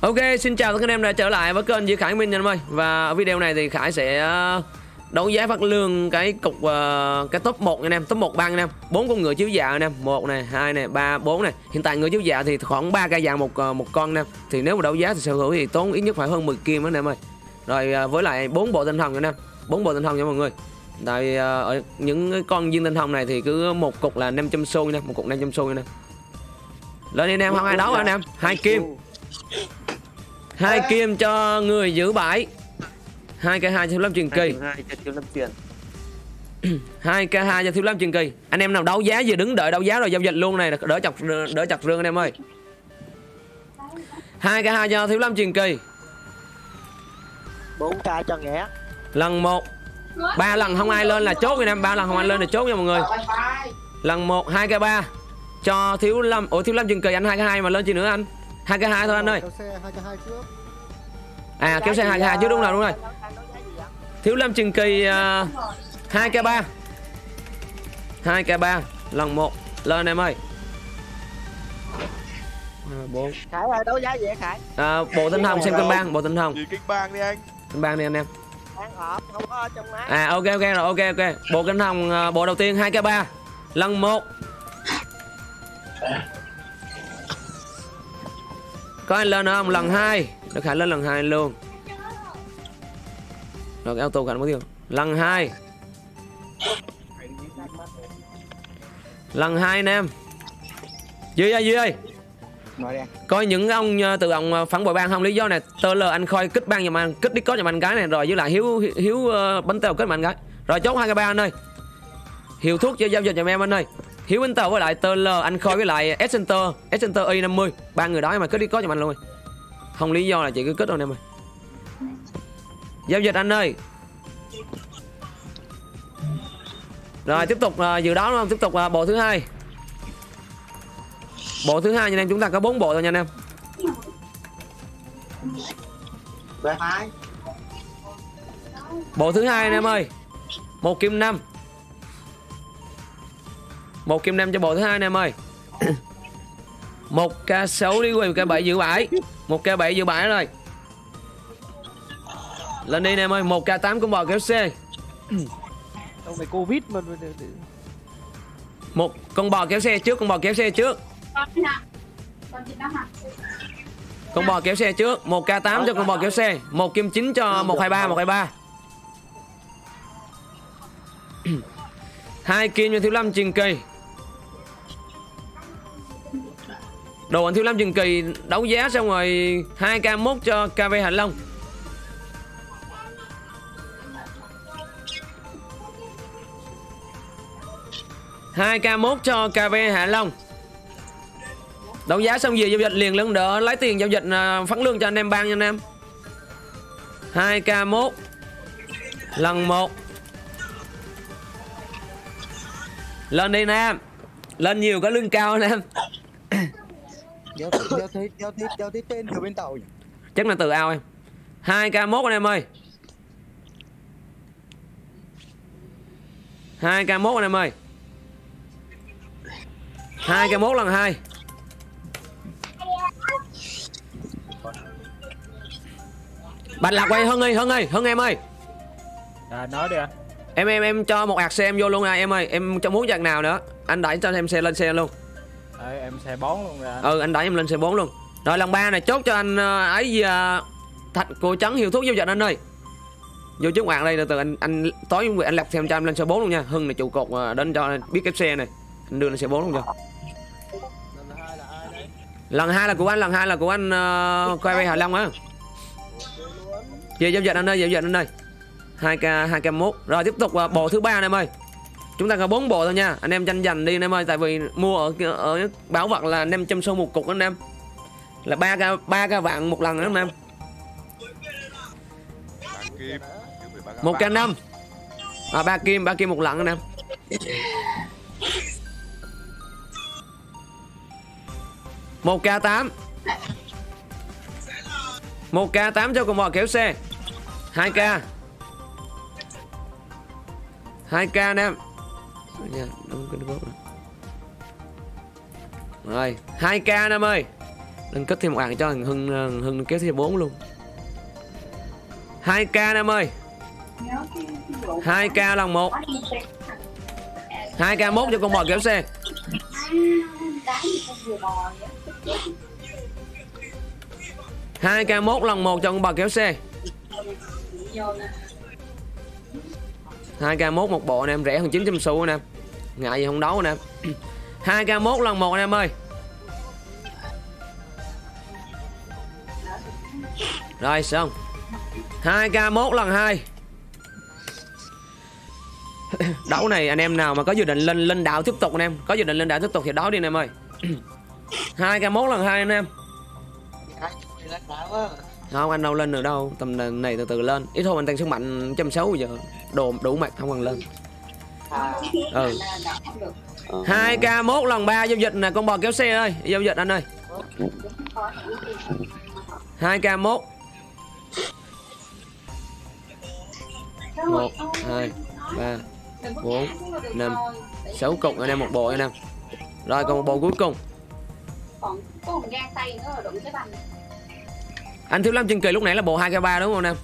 Ok, xin chào tất cả anh em đã trở lại với kênh Duy Khải Minh nha em ơi. Và ở video này thì Khải sẽ ờ, đấu giá phát lương cái cục uh, cái top 1 nha anh em, top 1 băng anh em. Bốn con ngựa chiếu dạ anh em, một này, hai này, ba, bốn này Hiện tại ngựa chiếu dạ thì khoảng 3 cây vàng một uh, một con anh em. Thì nếu mà đấu giá thì sở hữu thì tốn ít nhất phải hơn 10 kim đó anh em ơi. Rồi uh, với lại bốn bộ tinh thần nha anh em bốn bộ tinh thần nha mọi người. Tại uh, ở những con viên tinh thần này thì cứ một cục là 500 xu nha, một cục 500 xu nha anh em. Lên đi anh em, không ai đấu anh em hai kim hai kim cho người giữ bãi. Hai k hai cho thiếu lâm truyền kỳ. hai k hai cho thiếu lâm truyền kỳ. Anh em nào đấu giá giờ đứng đợi đấu giá rồi giao dịch luôn này đỡ chặt đỡ chặt rương anh em ơi. Hai k hai cho thiếu lâm truyền kỳ. 4k cho nghé lần một. Ba lần không ai lên là chốt anh em ba lần không ai lên là chốt nha mọi người. Lần một hai k ba cho thiếu lâm. Ủa thiếu lâm truyền kỳ anh hai k hai mà lên chi nữa anh? Hai k hai thôi anh ơi à kéo xe hai hai chứ đúng rồi đúng rồi. thiếu lâm truyền kỳ uh, hai k ba. Hai k ba lần một lên em ơi. À, bốn khải ơi đấu giá gì khải? À, bộ tinh thần xem cân bang bộ tinh thần Gì kích bang đi anh? Cân bang đi anh em. Ăn hộp không có ở trong máy. À ok ok rồi ok ok. Bộ cân hồng bộ đầu tiên 2 k 3 lần một. Có anh lên không? Lần hai được khải lên lần hai luôn rồi cái auto cảnh mất tiêu. Lần hai. Lần hai anh em. Duy ơi duy ơi. Coi những ông ờ, từ ông ờ, phản bội ban không? Lý do này tơ lờ anh khôi kích ban giùm anh kích đi có giùm anh cái này rồi với lại hiếu hiếu uh, bánh tàu kích giùm anh cái rồi chốt hai cái ba anh ơi. Hiệu thuốc cho giao dịch giùm em anh ơi. Hiếu bánh tàu với lại tơ lờ anh khôi với lại s center s center y 50 ba người đó mà kích đi có giùm anh luôn ơi không lý do là chị cứ kích thôi em ơi. Giao dịch anh ơi. Rồi tiếp tục uh, dự đoán đúng không? Tiếp tục uh, bộ thứ hai. Bộ thứ hai nha anh em chúng ta có bốn bộ thôi nha anh em. Bộ thứ hai anh em ơi. Một kim năm. Một kim năm cho bộ thứ hai anh em ơi một k 6 đi quỳ một k 7 giữ bãi. Một k 7 giữ bãi rồi. Lên đi anh em ơi một k 8 con bò kéo c. Ông này covid mà một con bò kéo xe trước con bò kéo xe trước. Con bò kéo xe trước một k 8 cho con bò kéo xe một kim 9 cho 123 123 hai kim cho thiếu lâm truyền kỳ đồ anh thiếu lâm Trường kỳ đấu giá xong rồi 2k1 cho kv hạ long. Hai k 1 cho kv hạ long. Đấu giá xong về giao dịch liền lưng đỡ lấy tiền giao dịch à, phát lương cho anh em ban nha anh em. 2k 1 lần 1 lên đi anh em. Lên nhiều có lương cao anh em. Đeo đeo thấy đeo thấy đeo thấy tên ở bên tàu nhỉ? chắc là từ ao em. 2k 1 anh em ơi. 2k 1 anh em ơi. 2k 1 lần 2 Bạch lạc quay Hân ơi Hân ơi Hân em ơi. À, nói đi anh Em em em cho một ạc xe em vô luôn à em ơi. Em cho muốn chặt nào nữa Anh đẩy cho em xe lên xe luôn Đấy, em xe bón luôn rồi anh. Ừ anh đẩy em lên xe bón luôn. Rồi lần ba này chốt cho anh ờ, ấy gì à, Thạch cô trắng hiệu thuốc giao dịch anh ơi. Vô trước ngoạn đây từ từ anh anh tối anh lặp xem cho em lên xe bốn luôn nha. Hưng là trụ cột ờ, đến cho biết cái xe này. Anh đưa lên xe bốn luôn cho. Lần hai là của anh, lần hai là của anh uh, quay về Hà Long á. Về giao dịch anh ơi, giao dịch anh ơi. 2k 2k1 Rồi tiếp tục uh, bộ thứ ba anh em ơi. Chúng ta có bốn bộ thôi nha. Anh em tranh giành đi, anh em ơi. Tại vì mua ở ở bảo vật là 500 xu một cục anh em. Là ba k ba k vạn một lần đó anh em. Một k năm. À ba kim ba kim một lần anh em. Một k tám. Một k tám cho con bò kéo xe. Hai k hai k anh em. Dạ, nha, đóng cái nút rồi. 2k anh em ơi. Đừng cất thêm một ạc cho thằng hưng ờ, hưng kéo thêm bốn luôn. 2k anh em ơi. 2k lần một. 2k mốt cho con bò kéo xe. Hai k mốt lần một cho con bò kéo xe. Hai k mốt một bộ anh em rẻ hơn 900 xu anh em ngại gì không đấu anh em hai k một lần một anh em ơi. Rồi, xong. Hai k một lần hai. Đấu này anh em nào mà có dự định lên lên đạo tiếp tục anh em? Có dự định lên đạo tiếp tục thì đấu đi anh em ơi. Hai k một lần hai anh em. Không, anh đâu lên được đâu. Tầm này từ từ lên. Ít thôi anh tăng sức mạnh trăm sáu giờ. Đồ, đủ mặt, không cần lên ừ. Hai k mốt lần ba giao dịch nè con bò kéo xe ơi giao dịch anh ơi. Hai k mốt. Một hai ba bốn năm. Sáu cục anh em một bộ anh em. Rồi còn một bộ cuối cùng. Anh thiếu lâm chân kỳ lúc nãy là bộ hai k ba đúng không anh em?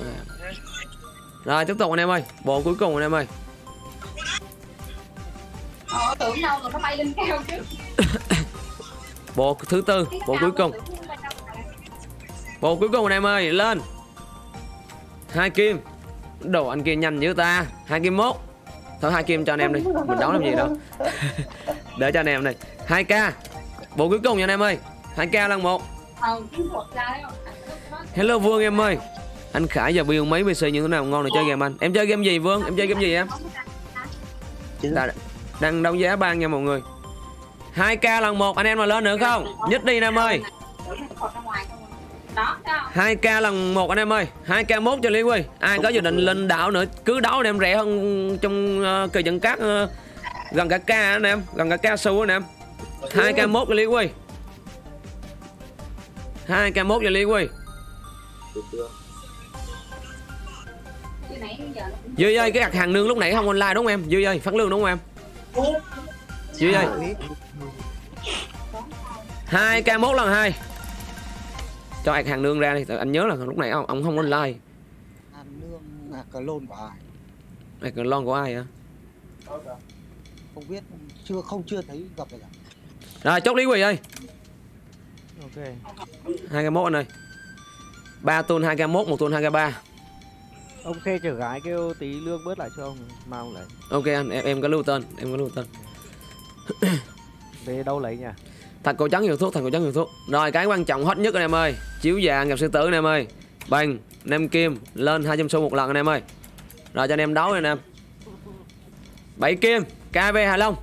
À. rồi tiếp tục anh em ơi bộ cuối cùng anh em ơi ờ tưởng đâu mà nó bay lên cao chứ. Bộ thứ tư bộ cuối cùng. bộ cuối cùng anh em ơi lên. Hai kim. Đồ anh kia nhanh dữ ta. Hai kim mốt. Thôi hai kim cho anh em đi. Mình đấu làm gì đâu. Để cho anh em này. Hai k bộ cuối cùng nha anh em ơi. Hai k lần một. Ờ hello vương em ơi. Anh khải giờ bill mấy pc như thế nào? Ngon để chơi game anh. Em chơi game gì vương? Em chơi game gì em? Đã, đang đấu giá ban nha mọi người. 2k lần một anh em mà lên nữa không? Nhất đi Nam ơi. 2k lần một anh em ơi. 2k mốt cho Liên Quy ai có dự định lên đảo nữa cứ đấu anh em rẻ hơn trong uh, kỳ trận cát uh, gần cả k anh em. Gần cả k su anh em. 2k mốt cho Liên Quy 2k mốt cho Liên Quy Duy ơi cái đặt hàng nương lúc nãy không online đúng không em? Duy ơi phát lương đúng không em? Duy ơi 2k mốt lần hai. Cho ạc hàng nương ra đi. Anh nhớ là lúc nãy ông, ông không online Hàn nương là cờ lôn của ai? Ạc lon của ai hả không biết chưa không chưa thấy gặp rồi rồi chốt lý quỳ ơi ok. Hai k mốt anh ơi. Ba tuần hai k mốt một tuần hai k ba ông xe chở gái kêu tí lương bớt lại cho ông mà ông lấy ok anh em em có lưu tên em có lưu tên. Về đâu lấy nhỉ? Thật cổ trắng nhiều thuốc thật cổ trắng nhiều thuốc. Rồi cái quan trọng hot nhất anh em ơi chiếu vàng gặp sư tử anh em ơi. Bành nem kim lên 200 xu một lần anh em ơi. Rồi cho anh em đấu anh em. Bảy kim kv hà long.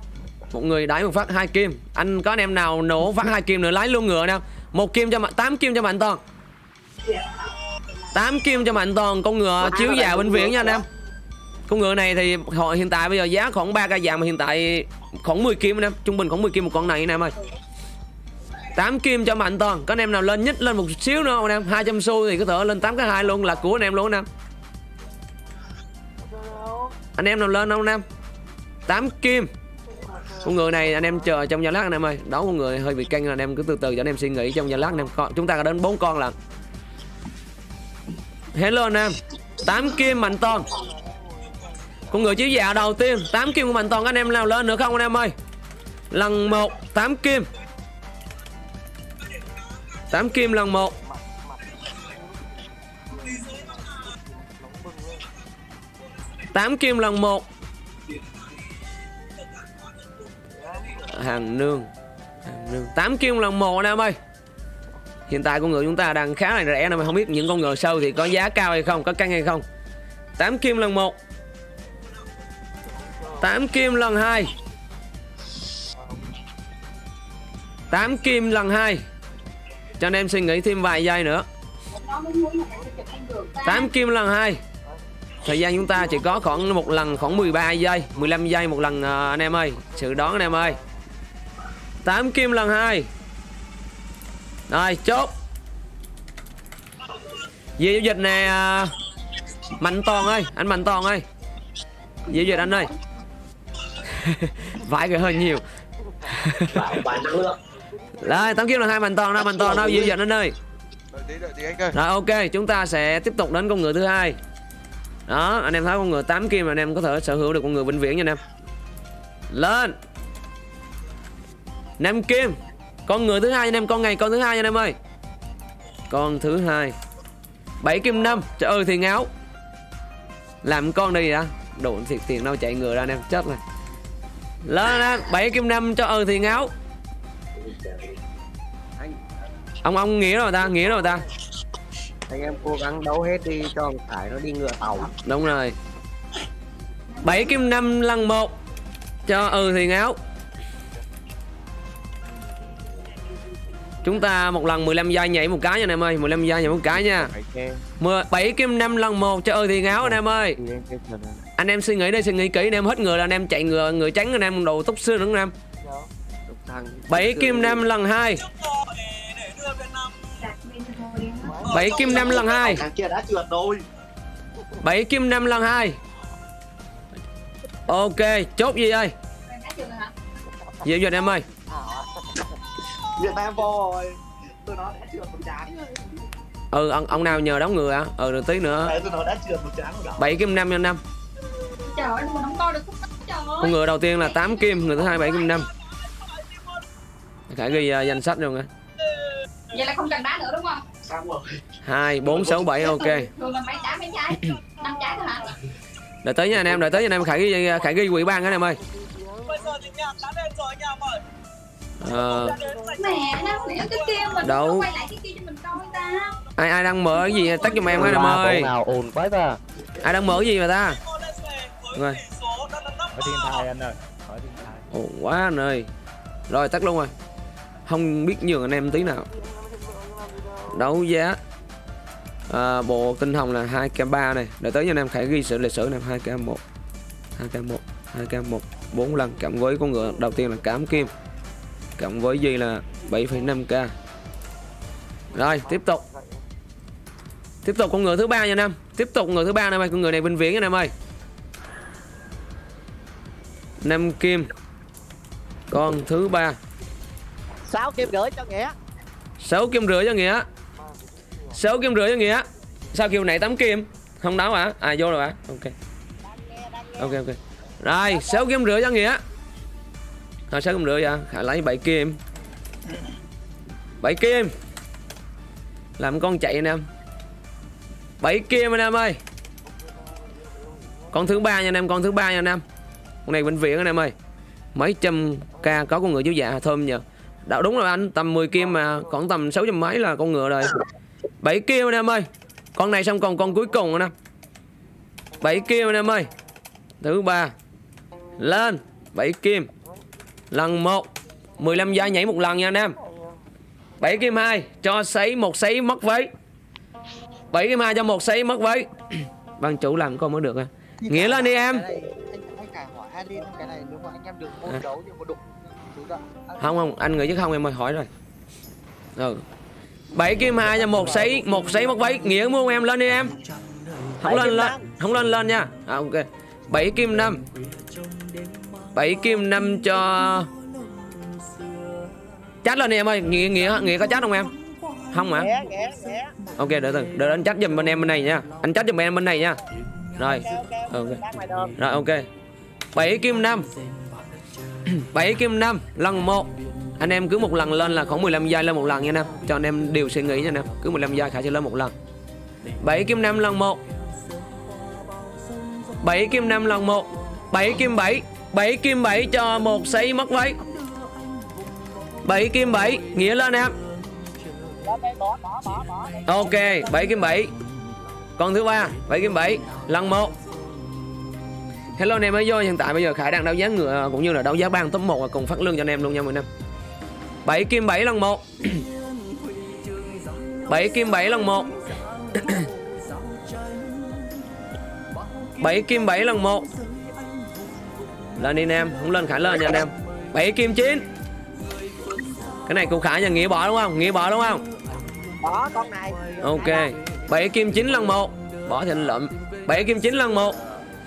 Một người đẩy một phát hai kim. Anh có anh em nào nổ phát hai kim nữa lấy luôn ngựa nào một kim cho mạnh tám kim cho mạnh toàn 8 kim cho mạnh toàn con ngựa chiếu già bệnh viện nha anh em. Con ngựa này thì họ hiện tại bây giờ giá khoảng 3 cây vàng mà hiện tại khoảng 10 kim anh em trung bình khoảng 10 kim một con này anh em ơi. 8 kim cho mạnh toàn có anh em nào lên nhích lên một xíu nữa không anh em? 200 xu thì có thể lên 8 cái hai luôn là của anh em luôn anh em. Anh em nào lên không anh em? 8 kim. Con người này anh em chờ trong giây lát anh em ơi. Đấu con người hơi bị căng anh em cứ từ từ cho anh em suy nghĩ trong giây lát anh em. Chúng ta đã đến bốn con lần hello anh em. 8 kim mạnh toàn. Con người chiếu dạo đầu tiên. 8 kim của mạnh toàn, anh em nào lên nữa không anh em ơi? Lần 1 8 kim. 8 kim lần 1 8 kim lần 1 Hàng nương. Hàng nương. 8 kim lần 1 anh em ơi. Hiện tại con ngựa chúng ta đang khá là rẻ nên mình không biết những con ngựa sâu thì có giá cao hay không, có căng hay không. 8 kim lần 1. 8 kim lần 2. 8 kim lần 2. Cho anh em suy nghĩ thêm vài giây nữa. 8 kim lần 2. Thời gian chúng ta chỉ có khoảng một lần khoảng 13 giây, 15 giây một lần à, anh em ơi. Sự đón anh em ơi. 8 kim lần 2. Rồi, chốt. Về giao dịch nè à, Mạnh Toàn ơi, anh Mạnh Toàn ơi. Về giao dịch anh ơi. Vãi người hơi nhiều. Rồi, tám kim là hai mạnh toàn đâu, mạnh toàn đâu, Giao dịch anh ơi. Rồi ok, chúng ta sẽ tiếp tục đến con ngựa thứ hai. Đó, anh em thấy con ngựa 8 kim mà anh em có thể sở hữu được con ngựa vĩnh viễn nha anh em. Lên. 5 kim. Con ngựa thứ hai anh em, con ngày con thứ hai anh em ơi. Con thứ hai. 7 kim 5, trời ơi thì ngáo. Làm con đi đã. Đủ thiệt tiền đâu chạy ngựa ra anh em chết rồi. Lên anh, 7 kim 5 cho ừ thì ngáo. Ông ông nghĩa rồi ta, nghĩa rồi ta. anh em cố gắng đấu hết đi cho thằng Khải nó đi ngựa tàu Đúng rồi 7 kim 5 lần 1 Cho ừ thì ngáo Chúng ta một lần 15 giây nhảy một cái nha anh em ơi 15 giây nhảy một cái nha. Phải che 7 kim 5 lần 1 cho ừ thì ngáo anh em ơi. Anh em suy nghĩ đi suy nghĩ kỹ anh em hết ngựa là anh em chạy ngựa ngựa trắng anh em đồ túc xương nữa anh em? Lúc thằng. 7 kim 5 lần 2 đặt bên thôi đi á. 7 kim 5 lần 2 thằng kia đã trượt rồi. 7 kim 5 lần 2 Ok chốt gì ơi hả? Diệu duyệt em ơi Việt Nam vô rồi. Tôi nói đã trượt một trán Ừ ông, ông nào nhờ đóng ngựa à? Ừ được tí nữa. Đấy, tôi nói đã trượt một trán rồi. 7 kim 5 cho 5 trời ơi mình không coi được Con ơi. Ngựa đầu tiên là 8 kim, người thứ hai 7 kim 5. Khải ghi uh, danh sách luôn á. vậy là không cần đá nữa đúng không? Xong rồi. 2 4 6 7 ok. thường là mấy đá mấy trái năm trái thôi hả? Đợi tới nha anh em, đợi tới nha anh em. Khải ghi Khải ghi quỷ ban anh em ơi. Ờ, mẹ nó nếu cái kia mình Đâu? quay lại cái kia cho mình coi ta ai ai đang mở cái gì tắt giùm em anh em ơi. nào ồn quá ta Ai đang mở cái gì mà ta? Rồi, Hỏi thiên thai anh ơi. Hỏi thiên thai. ổn quá anh ơi. Rồi tắt luôn rồi. Không biết nhường anh em tí nào. Đấu giá à, bộ tinh hồng là 2k3 này. Đợi tới nha anh em Khải ghi sự lịch sử này 2k1. 2k1, 2k1, 4 lần cộng với con ngựa đầu tiên là cám kim. Cộng với gì là 7,5k. Rồi, tiếp tục. Tiếp tục con ngựa thứ ba nha em. Tiếp tục ngựa thứ ba em ơi, con ngựa này vinh viễn anh em ơi. năm kim. Con thứ ba sáu kim rưỡi cho nghĩa 6 kim rưỡi cho nghĩa 6 kim rưỡi cho nghĩa Sao kêu này 8 kim Không đấu hả À vô rồi hả Ok Ok ok Rồi 6 kim rưỡi cho nghĩa rồi 6 không được vậy à. Khải lấy 7 kim 7 kim Làm con chạy anh em 7 kim anh em ơi Con thứ ba nha anh em Con thứ ba nha anh em Con này bệnh viện anh em ơi Mấy trăm ca có con ngựa chiếu dạ thơm nhờ Đạo đúng rồi anh, tầm 10 kim mà còn tầm 600 mấy là con ngựa rồi. 7 kim anh em ơi. Con này xong còn con cuối cùng anh em. 7 kim anh em ơi. Thứ ba. Lên. 7 kim. Lần 1. 15 giây nhảy một lần nha anh em. 7 kim 2 cho sấy một sấy mất váy. 7 kim 2 cho một sấy mất váy. Ban chủ làm con mới được à. Nghĩa lên đi em. Cái này, anh anh cả hỏi admin cái này nếu mà anh em được môn À. Không không, anh nghĩ chứ không em ơi hỏi rồi. Ừ. 7 kim 2 cho một sấy, một sấy mất váy, nghĩa mua em lên đi em. Không lên lên, không lên lên nha. À, ok. 7 kim 5. 7 kim 5 cho Chat lên đi em ơi, nghĩa nghĩa nghĩa có chat không em? Không hả? nghĩa nghĩa nghĩa Ok đợi từ, đợi anh chat giùm bên em bên này nha. Anh chat giùm em bên này nha. Rồi. Ok. Rồi ok 7 kim 5 7 kim 5 lần 1 Anh em cứ một lần lên là khoảng 15 giây lên một lần nha em Cho anh em điều suy nghĩ nha em Cứ 15 giây Khải sẽ lên một lần 7 kim 5 lần 1 7 kim 5 lần 1 7 kim 7 7 kim 7 cho một xây mất váy. 7 kim 7 Nghĩa lên em. Ok 7 kim 7 Con thứ ba 7 kim 7 Lần 1 Hello anh em mới vô, hiện tại bây giờ Khải đang đấu giá ngựa, cũng như là đấu giá ban top 1 và cùng phát lương cho anh em luôn nha mọi năm 7 kim 7 lần 1 7 kim 7 lần 1 7 kim 7 lần 1 lên đi anh em Không lên Khải lên nha anh em. 7 kim 9 Cái này cụ Khải nhà Nghĩa bỏ đúng không? Nghĩa bỏ đúng không? Bỏ con này. Ok. 7 kim 9 lần 1 Bỏ thì anh lụm. 7 kim 9 lần 1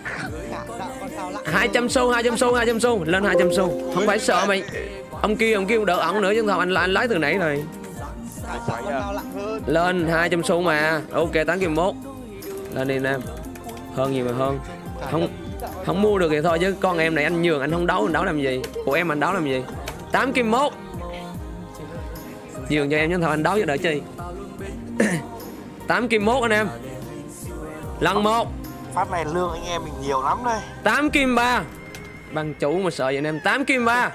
cả đạo con sao lạ 200 xu 200 xu 200 xu. Lên 200 xu. Không phải sợ mày. Ông kia ông kia đỡ ổng nữa chứ không anh anh lái từ nãy rồi. Lên 200 xu mà. Ok 8 kim mốt. Lên đi nam hơn gì mà hơn. Không không mua được thì thôi chứ con em này anh nhường anh không đấu anh đấu làm gì? Của em anh đấu làm gì? 8 kim mốt. Nhường cho em chứ thôi anh đấu cho đợi chi? 8 kim mốt anh em. Lần một. Phát này lương anh em mình nhiều lắm đây. 8 kim ba. Bằng chủ mà sợ vậy anh em. 8 kim ba.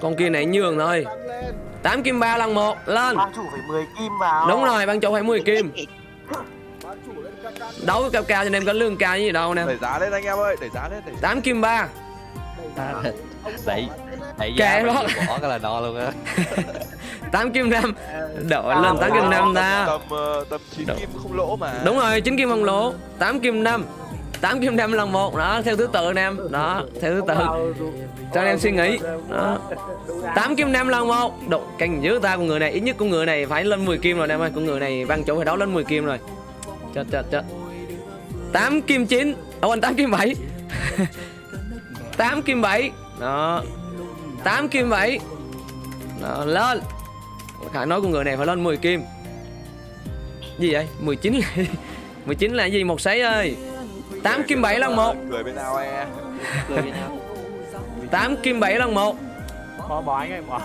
Con kia này nhường thôi. 8 kim ba lần một lên. Ban chủ phải 10 kim vào. Đúng rồi ban chủ phải 10 kim Đấu cao cao cho anh em có lương cao gì đâu nè. Đẩy giá lên anh em ơi đẩy giá lên đẩy 8 kim ba. Đẩy đẩy giá đó. bỏ cái là đo luôn á. 8 kim 5 Đội lên 8 kim 5 ta. Tầm ờ, tầm 9 kim không lỗ mà. Đúng rồi 9 kim không lỗ. 8 kim 5 8 kim 5 lần một. Đó theo thứ tự anh em. Đó theo thứ tự. Cho anh em suy nghĩ. Đó. 8 kim 5 lần một. Độ canh giữ ta con người này. Ít nhất con người này phải lên 10 kim rồi anh em ơi. Con người này ban chủ phải đấu lên 10 kim rồi chết chết chết. 8 kim 9 Ồ anh 8 kim 7 8 kim 7 đó. 8 kim 7 đó lên. Khải nói con người này phải lên 10 kim. Gì vậy? 19 là 19 là gì? Một sấy ơi. 8 kim 7 lần một. Cười bên nào e 8 kim 7 lần một. Bỏ bỏ anh ơi bỏ.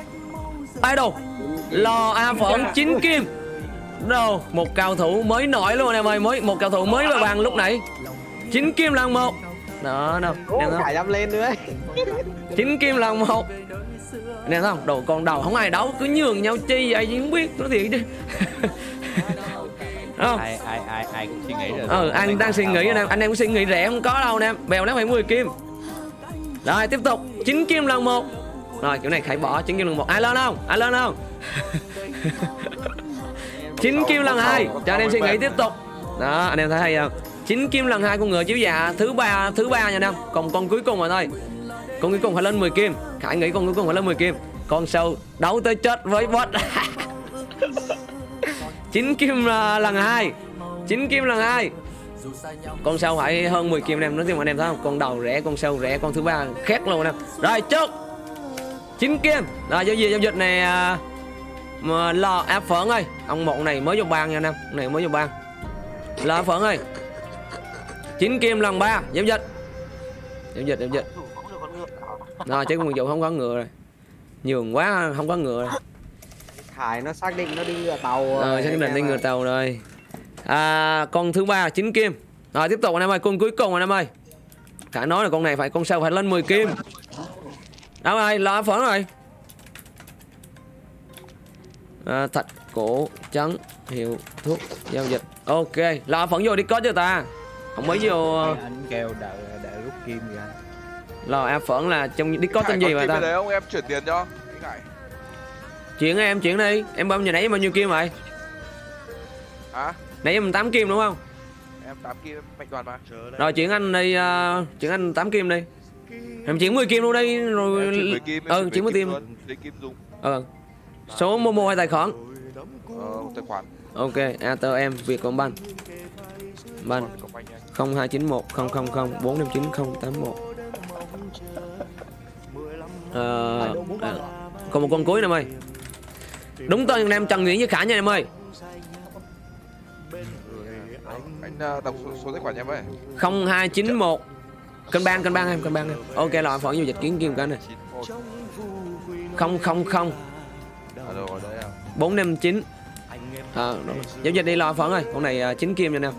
Ai đâu? Lò a phởn 9 kim đâu một cao thủ mới nổi luôn anh em ơi mới một cao thủ mới vào bàn lúc nãy. 9 kim lần một. Đó đâu em thấy Phải dám lên nữa ấy. 9 kim lần một. Nè thấy không? Đồ con đầu không ai đấu cứ nhường nhau chi vậy chứ không biết nói thiệt chứ. Không? Ai ai ai ai cũng suy nghĩ rồi ờ anh đang suy nghĩ anh em anh em cũng suy nghĩ rẻ không có đâu anh em bèo nó phải 10 kim. Rồi tiếp tục. 9 kim lần một. Rồi kiểu này khải bỏ 9 kim lần một. Ai lên không? Ai lên không 9 kim lần hai. cho anh em suy nghĩ tiếp tục. Đó anh em thấy hay không? 9 kim lần hai con ngựa chiếu dạ thứ ba thứ ba nha anh em. Còn con cuối cùng rồi thôi. Con cuối cùng phải lên 10 kim. Khải nghĩ con cuối cùng phải lên 10 kim. Con sâu đấu tới chết với bot. 9 kim là lần hai. 9 kim lần hai. Con sâu phải hơn 10 kim anh em. Nói chung anh em thấy không? Con đầu rẻ con sâu rẻ con thứ ba khét luôn em. Rồi chốt. 9 kim. Rồi giao gì giao dịch này à, mà lò áp phởn ơi. Ông một này mới vô ban nha anh em. Ông này mới vô ban lò áp phởn ơi. 9 kim lần ba. Giao dịch. Giao dịch giao dịch. Ngựa rồi chứ con vụ không có ngựa rồi. Nhường quá không có ngựa rồi. Khải nó xác định nó đi ở tàu rồi xác định đi ngựa tàu rồi. À, con thứ ba chín kim. Rồi tiếp tục anh em ơi con cuối cùng anh em ơi. Khả nói là con này phải con sâu phải lên 10 kim. Đâu rồi lo phởn rồi à, thạch cổ trắng hiệu thuốc giao dịch. Ok lo phởn vô đi có cho ta? Không mới vô anh, anh kêu đợi đợi rút kim kìa lo áp phởn là trong đi có tên gì bên ta? đấy không? Em chuyển tiền cho. Chuyển em chuyển đi. Em bao nhiêu nãy em bao nhiêu kim rồi hả? Nãy em 8 kim đúng không? Em 8 kim mạnh đoàn mà. Rồi chuyển anh đi uh, chuyển anh 8 kim đi. Em chuyển 10 kim luôn đi rồi em chuyển 10 kim Ừ, chuyển 10 kim. luôn. Lấy kim dùng. Ờ. Số Momo hay tài khoản? ờ, tài khoản Ok, ATM Vietcombank. Bank Còn của anh anh 0291 000 459 081. Ờ, à, còn một con cuối nữa em ơi. Đúng tên em Trần Nguyễn với Khả nha em ơi. anh ờ, đọc số, số tài khoản em ơi 0291 Kênh ban kênh ban em kênh ban em. Ok rồi phỏng giao dịch kiến kim cái này. 91 000 rồi đấy à 459 Ờ rồi. Giao dịch đi lo phẫn ơi Con này à, 9 kim cho anh em.